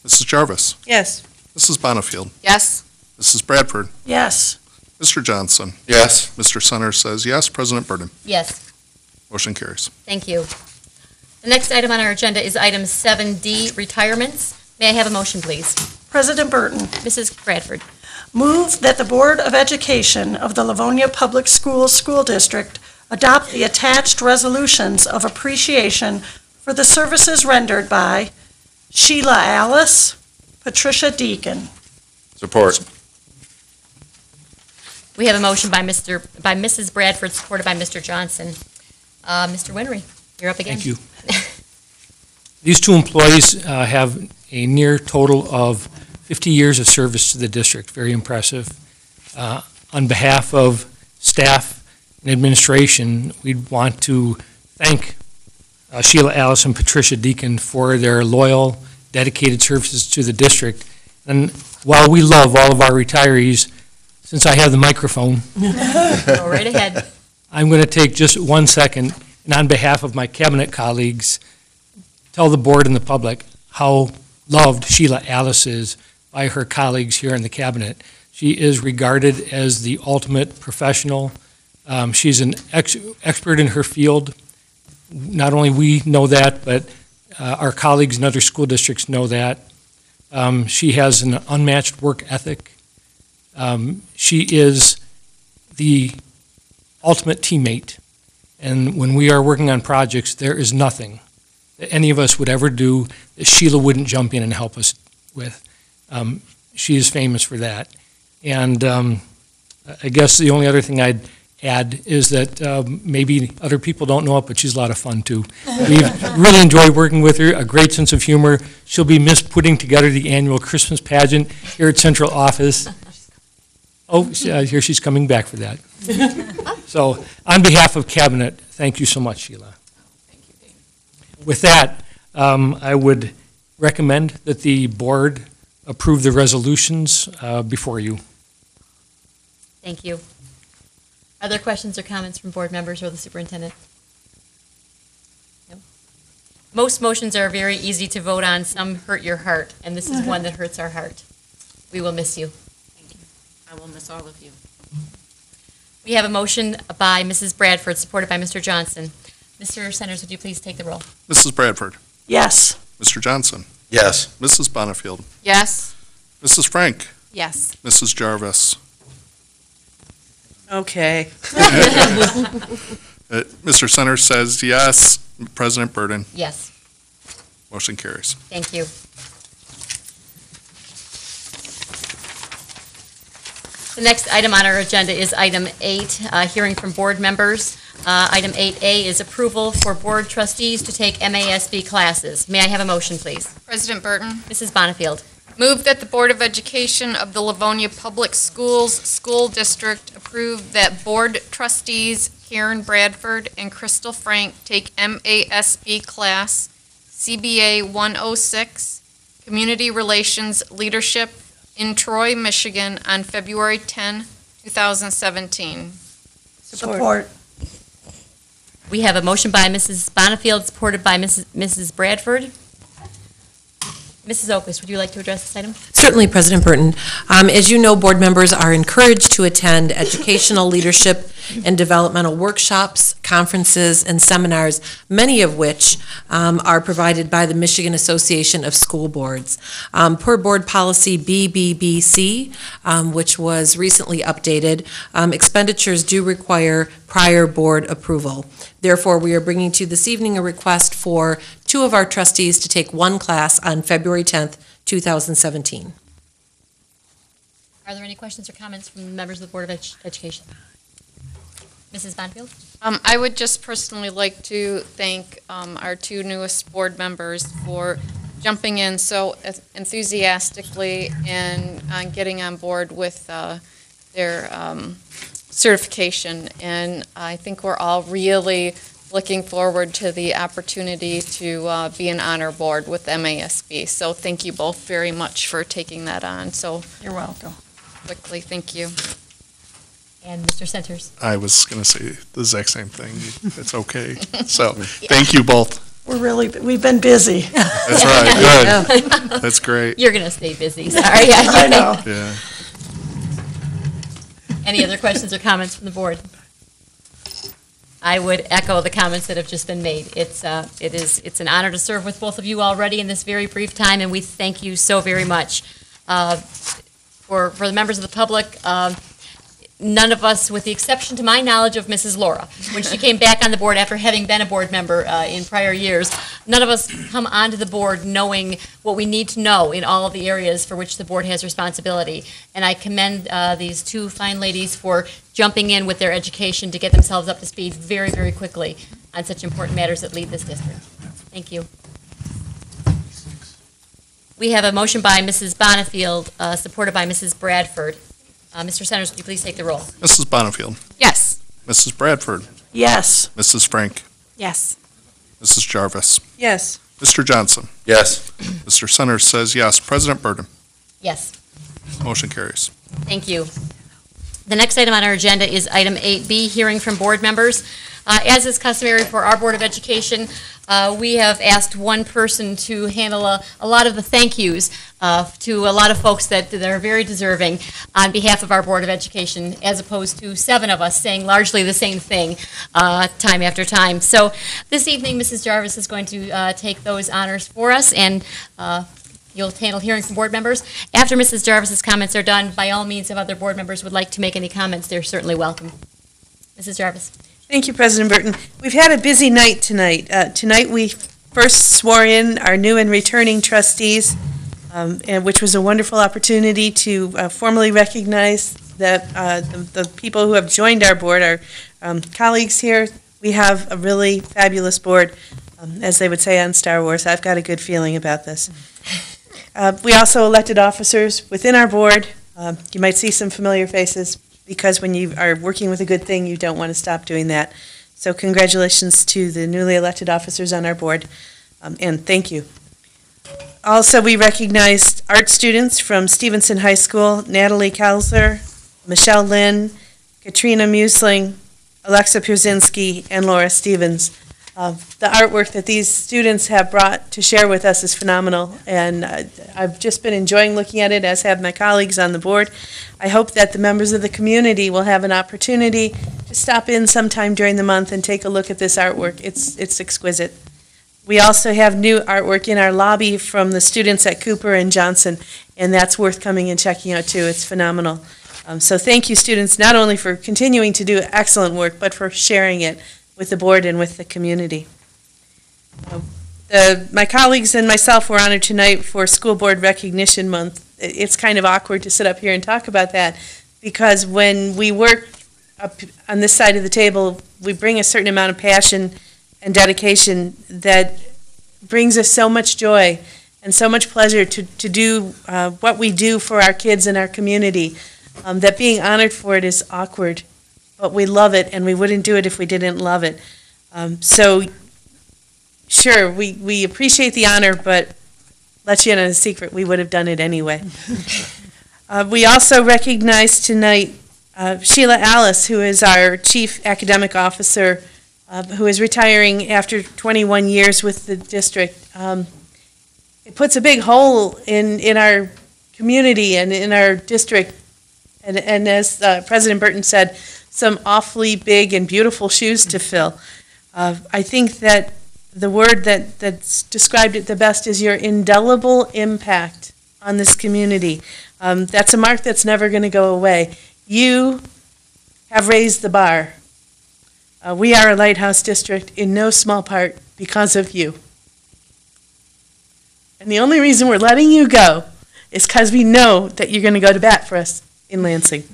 Mrs. Jarvis. Yes. Mrs. Bonnefield. Yes. Mrs. Bradford. Yes. Mr. Johnson. Yes. Mr. Centers says yes. President Burton. Yes. Motion carries. Thank you. The next item on our agenda is item 7D, retirements. May I have a motion, please? President Burton, Mrs. Bradford. move that the Board of Education of the Livonia Public Schools School District adopt the attached resolutions of appreciation for the services rendered by Sheila Alles, Patricia Deacon. Support. We have a motion by Mr., by Mrs. Bradford, supported by Mr. Johnson. Uh, Mr. Winry, you're up again. Thank you. These two employees uh, have a near total of 50 years of service to the district, very impressive. Uh, On behalf of staff and administration, we'd want to thank uh, Sheila Alles and Patricia Deacon for their loyal, dedicated services to the district. And while we love all of our retirees, since I have the microphone, Go right ahead. I'm going to take just one second, and on behalf of my cabinet colleagues, tell the board and the public how loved Sheila Alles is by her colleagues here in the cabinet. She is regarded as the ultimate professional. Um, She's an ex- expert in her field. Not only we know that, but uh, our colleagues in other school districts know that. Um, She has an unmatched work ethic. Um, She is the ultimate teammate. And when we are working on projects, there is nothing that any of us would ever do that Sheila wouldn't jump in and help us with. Um, she is famous for that. And um, I guess the only other thing I'd add is that um, maybe other people don't know it, but she's a lot of fun too. We really enjoy working with her, a great sense of humor. She'll be missed putting together the annual Christmas pageant here at Central Office. Oh, uh, here she's coming back for that. So, on behalf of Cabinet, thank you so much, Sheila. Thank you, With that, um, I would recommend that the board approve the resolutions uh, before you. Thank you. Are there questions or comments from board members or the superintendent? No? Most motions are very easy to vote on. Some hurt your heart, and this is one that hurts our heart. We will miss you. Thank you. I will miss all of you. We have a motion by Mrs. Bradford, supported by Mr. Johnson. Mr. Centers, would you please take the roll? Mrs. Bradford. Yes. Mr. Johnson. Yes. Mrs. Bonnefield. Yes. Mrs. Frank. Yes. Mrs. Jarvis. Okay. Uh, Mr. Center says yes. President Burton. Yes. Motion carries. Thank you. The next item on our agenda is item eight, uh, hearing from board members. Uh, Item 8A is approval for board trustees to take MASB classes. May I have a motion, please? President Burton, Mrs. Bonnefield. Move that the Board of Education of the Livonia Public Schools School District approve that Board Trustees Karen Bradford and Crystal Frank take MASB class CBA 106, Community Relations Leadership in Troy, Michigan on February 10, 2017. Support. We have a motion by Mrs. Bonnefield, supported by Mrs. Mrs. Bradford. Mrs. Oakley, would you like to address this item? Certainly, President Burton. Um, As you know, board members are encouraged to attend educational leadership and developmental workshops, conferences, and seminars, many of which um, are provided by the Michigan Association of School Boards. Um, Per Board Policy BBBC, um, which was recently updated, um, expenditures do require prior board approval. Therefore, we are bringing to you this evening a request for two of our trustees to take one class on February 10th, 2017. Are there any questions or comments from members of the Board of Edu- Education? Mrs. Bonnefield? Um, I would just personally like to thank um, our two newest board members for jumping in so enthusiastically and uh, getting on board with uh, their um, certification. And I think we're all really looking forward to the opportunity to uh, be an honor board with MASB. So thank you both very much for taking that on so You're welcome. quickly. Thank you. And Mr. Centers? I was going to say the exact same thing. It's okay. So, thank you both. We're really, we've been busy. That's right, good. That's great. You're going to stay busy, sorry. I know. Yeah. Any other questions or comments from the board? I would echo the comments that have just been made. It's, uh, it is, it's an honor to serve with both of you already in this very brief time, and we thank you so very much. Uh, For, for the members of the public, um, none of us, with the exception to my knowledge of Mrs. Laura, when she came back on the board after having been a board member uh, in prior years, none of us come onto the board knowing what we need to know in all of the areas for which the board has responsibility. And I commend uh, these two fine ladies for jumping in with their education to get themselves up to speed very, very quickly on such important matters that lead this district. Thank you. We have a motion by Mrs. Bonnefield, uh, supported by Mrs. Bradford. Uh, Mr. Centers, would you please take the roll? Mrs. Bonnefield, Yes. Mrs. Bradford, Yes. Mrs. Frank, Yes. Mrs. Jarvis, Yes. Mr. Johnson. Yes. Mr. Centers says yes. President Burton, Yes. motion carries. Thank you. The next item on our agenda is item 8B, hearing from board members. Uh, As is customary for our Board of Education, uh, we have asked one person to handle a a lot of the thank yous uh, to a lot of folks that that are very deserving on behalf of our Board of Education, as opposed to seven of us saying largely the same thing uh, time after time. So this evening, Mrs. Jarvis is going to uh, take those honors for us, and uh, You'll handle hearing from board members. After Mrs. Jarvis's comments are done, by all means, if other board members would like to make any comments, they're certainly welcome. Mrs. Jarvis? Thank you, President Burton. We've had a busy night tonight. Uh, Tonight, we first swore in our new and returning trustees, um, and which was a wonderful opportunity to uh, formally recognize that uh, the the people who have joined our board, our um, colleagues here. We have a really fabulous board, um, as they would say on Star Wars. I've got a good feeling about this. Uh, We also elected officers within our board. Um, You might see some familiar faces, because when you are working with a good thing, you don't want to stop doing that. So congratulations to the newly elected officers on our board, um, and thank you. Also, we recognized art students from Stevenson High School, Natalie Kalzer, Michelle Lynn, Katrina Musling, Alexa Pierzynski, and Laura Stevens. Uh, The artwork that these students have brought to share with us is phenomenal, and uh, I've just been enjoying looking at it, as have my colleagues on the board. I hope that the members of the community will have an opportunity to stop in sometime during the month and take a look at this artwork. It's, it's exquisite. We also have new artwork in our lobby from the students at Cooper and Johnson, and that's worth coming and checking out too. It's phenomenal. Um, So thank you, students, not only for continuing to do excellent work, but for sharing it with the board and with the community. Uh, the- My colleagues and myself were honored tonight for School Board Recognition Month. It's kind of awkward to sit up here and talk about that, because when we work up on this side of the table, we bring a certain amount of passion and dedication that brings us so much joy. and so much pleasure to, to do uh, what we do for our kids and our community, um, that being honored for it is awkward, but we love it, and we wouldn't do it if we didn't love it. Um, So, sure, we, we appreciate the honor, but let you in on a secret, we would have done it anyway. Uh, We also recognize tonight uh, Sheila Alles, who is our Chief Academic Officer, uh, who is retiring after 21 years with the district. Um, It puts a big hole in, in our community and in our district. And, and as uh, President Burton said, some awfully big and beautiful shoes to fill. Uh, I think that the word that, that's described it the best is your indelible impact on this community. Um, that's a mark that's never going to go away. You have raised the bar. Uh, we are a lighthouse district in no small part because of you. And the only reason we're letting you go is because we know that you're going to go to bat for us in Lansing.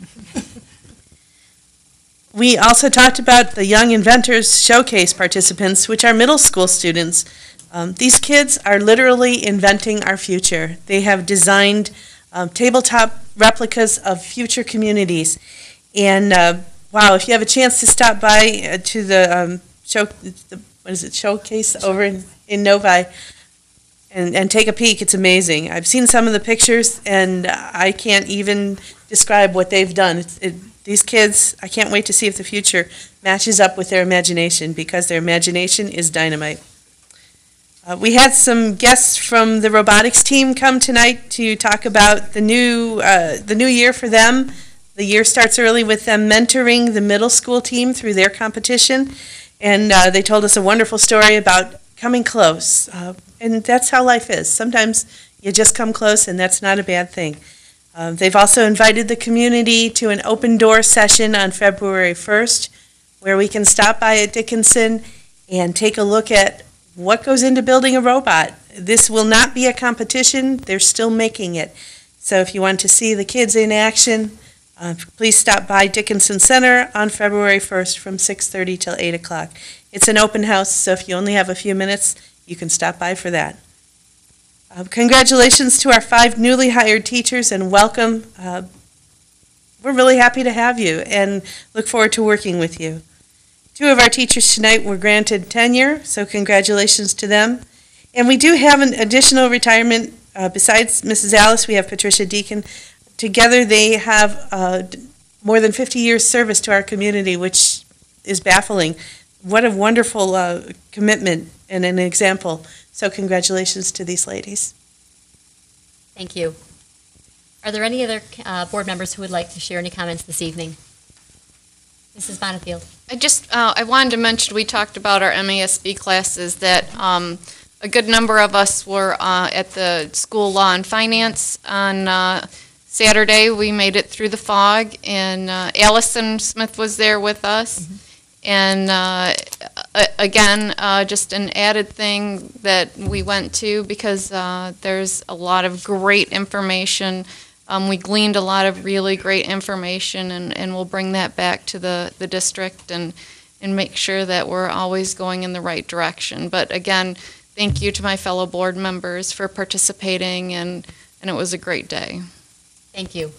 We also talked about the Young Inventors Showcase participants, which are middle school students. Um, these kids are literally inventing our future. They have designed um, tabletop replicas of future communities. And uh, wow, if you have a chance to stop by uh, to the um, show, the, what is it, showcase over in, in Novi and, and take a peek, it's amazing. I've seen some of the pictures and I can't even describe what they've done. It's, it, these kids, I can't wait to see if the future matches up with their imagination because their imagination is dynamite. Uh, we had some guests from the robotics team come tonight to talk about the new uh, the new year for them. The year starts early with them mentoring the middle school team through their competition, and uh, they told us a wonderful story about coming close. Uh, and that's how life is. Sometimes you just come close, and that's not a bad thing. Uh, they've also invited the community to an open door session on February 1st, where we can stop by at Dickinson and take a look at what goes into building a robot. This will not be a competition, they're still making it. So if you want to see the kids in action, uh, please stop by Dickinson Center on February 1st from 6:30 till 8 o'clock. It's an open house, so if you only have a few minutes, you can stop by for that. Uh, Congratulations to our five newly hired teachers and welcome. Uh, We're really happy to have you and look forward to working with you. Two of our teachers tonight were granted tenure, so congratulations to them. And we do have an additional retirement, uh, besides Mrs. Alles, we have Patricia Deacon. Together, they have uh, more than 50 years' service to our community, which is baffling. What a wonderful uh, commitment and an example. So congratulations to these ladies. Thank you. Are there any other uh, board members who would like to share any comments this evening? Mrs. Bonnefield. I just, uh, I wanted to mention, we talked about our MASB classes, that um, a good number of us were uh, at the school law and finance on uh, Saturday. We made it through the fog, and uh, Allison Smith was there with us. And uh, again, uh, just an added thing that we went to, because uh, there's a lot of great information um, we gleaned a lot of really great information, and, and we'll bring that back to the, the district and, and make sure that we're always going in the right direction. But again, thank you to my fellow board members for participating, and, and it was a great day. Thank you.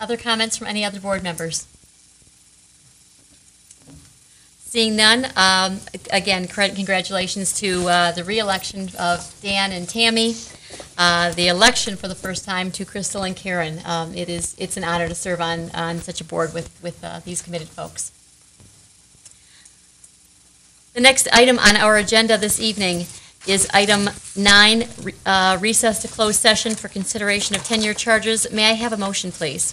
Other comments from any other board members? Seeing none, um, again, credit, congratulations to uh, the reelection of Dan and Tammy, uh, the election for the first time to Crystal and Karen. Um, It is, it's an honor to serve on, on such a board with, with uh, these committed folks. The next item on our agenda this evening is item nine, uh, recess to closed session for consideration of tenure charges. May I have a motion, please?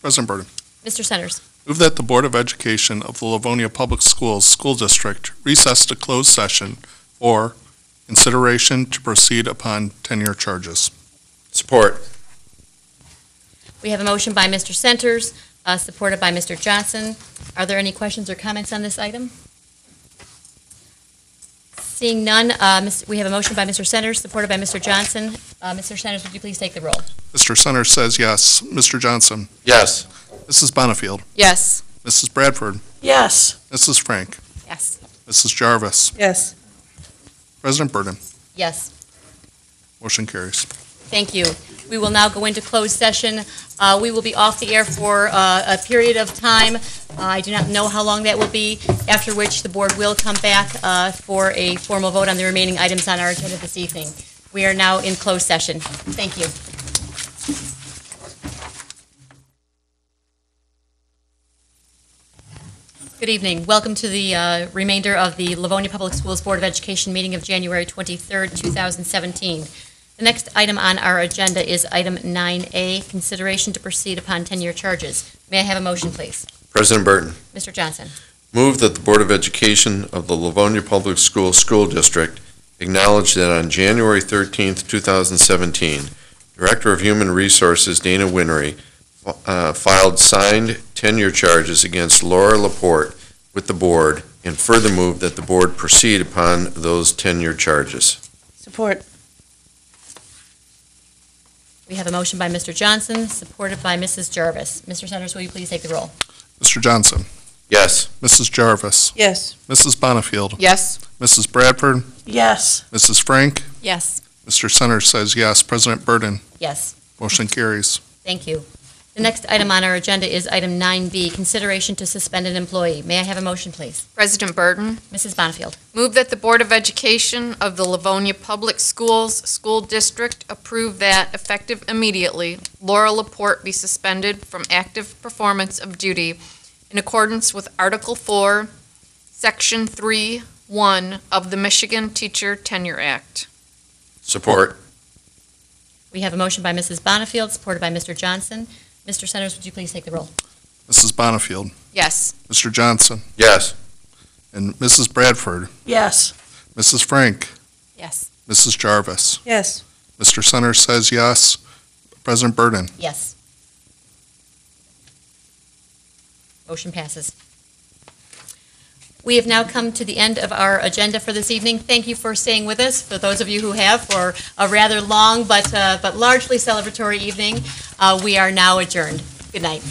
President Burton. Mr. Centers. Move that the Board of Education of the Livonia Public Schools School District recess to closed session for consideration to proceed upon tenure charges. Support. We have a motion by Mr. Centers, uh, supported by Mr. Johnson. Are there any questions or comments on this item? Seeing none, uh, we have a motion by Mr. Centers, supported by Mr. Johnson. Uh, Mr. Centers, would you please take the roll? Mr. Centers says yes. Mr. Johnson? Yes. Mrs. Bonnefield? Yes. Mrs. Bradford? Yes. Mrs. Frank? Yes. Mrs. Jarvis? Yes. President Burton. Yes. Motion carries. Thank you. We will now go into closed session. Uh, We will be off the air for uh, a period of time. Uh, I do not know how long that will be, after which the board will come back uh, for a formal vote on the remaining items on our agenda this evening. We are now in closed session. Thank you. Good evening. Welcome to the uh, remainder of the Livonia Public Schools Board of Education meeting of January 23rd, 2017. The next item on our agenda is item 9A, consideration to proceed upon tenure charges. May I have a motion, please? President Burton, Mr. Johnson. move that the Board of Education of the Livonia Public Schools School District acknowledge that on January 13th, 2017, Director of Human Resources Dana Winery uh, filed signed tenure charges against Laura Laporte with the board, and further move that the board proceed upon those tenure charges. Support. We have a motion by Mr. Johnson, supported by Mrs. Jarvis. Mr. Centers, will you please take the roll? Mr. Johnson. Yes. Mrs. Jarvis. Yes. Mrs. Bonnefield. Yes. Mrs. Bradford. Yes. Mrs. Frank. Yes. Mr. Centers says yes. President Burton. Yes. Motion carries. Thank you. The next item on our agenda is item 9B, consideration to suspend an employee. May I have a motion, please? President Burton, Mrs. Bonnefield. move that the Board of Education of the Livonia Public Schools School District approve that, effective immediately, Laura Laporte be suspended from active performance of duty in accordance with Article 4, Section 3, 1 of the Michigan Teacher Tenure Act. Support. We have a motion by Mrs. Bonnefield, supported by Mr. Johnson. Mr. Centers, would you please take the roll? Mrs. Bonnefield. Yes. Mr. Johnson. Yes. And Mrs. Bradford. Yes. Mrs. Frank. Yes. Mrs. Jarvis. Yes. Mr. Centers says yes. President Burton. Yes. Motion passes. We have now come to the end of our agenda for this evening. Thank you for staying with us, for those of you who have, for a rather long but, uh, but largely celebratory evening. Uh, We are now adjourned. Good night.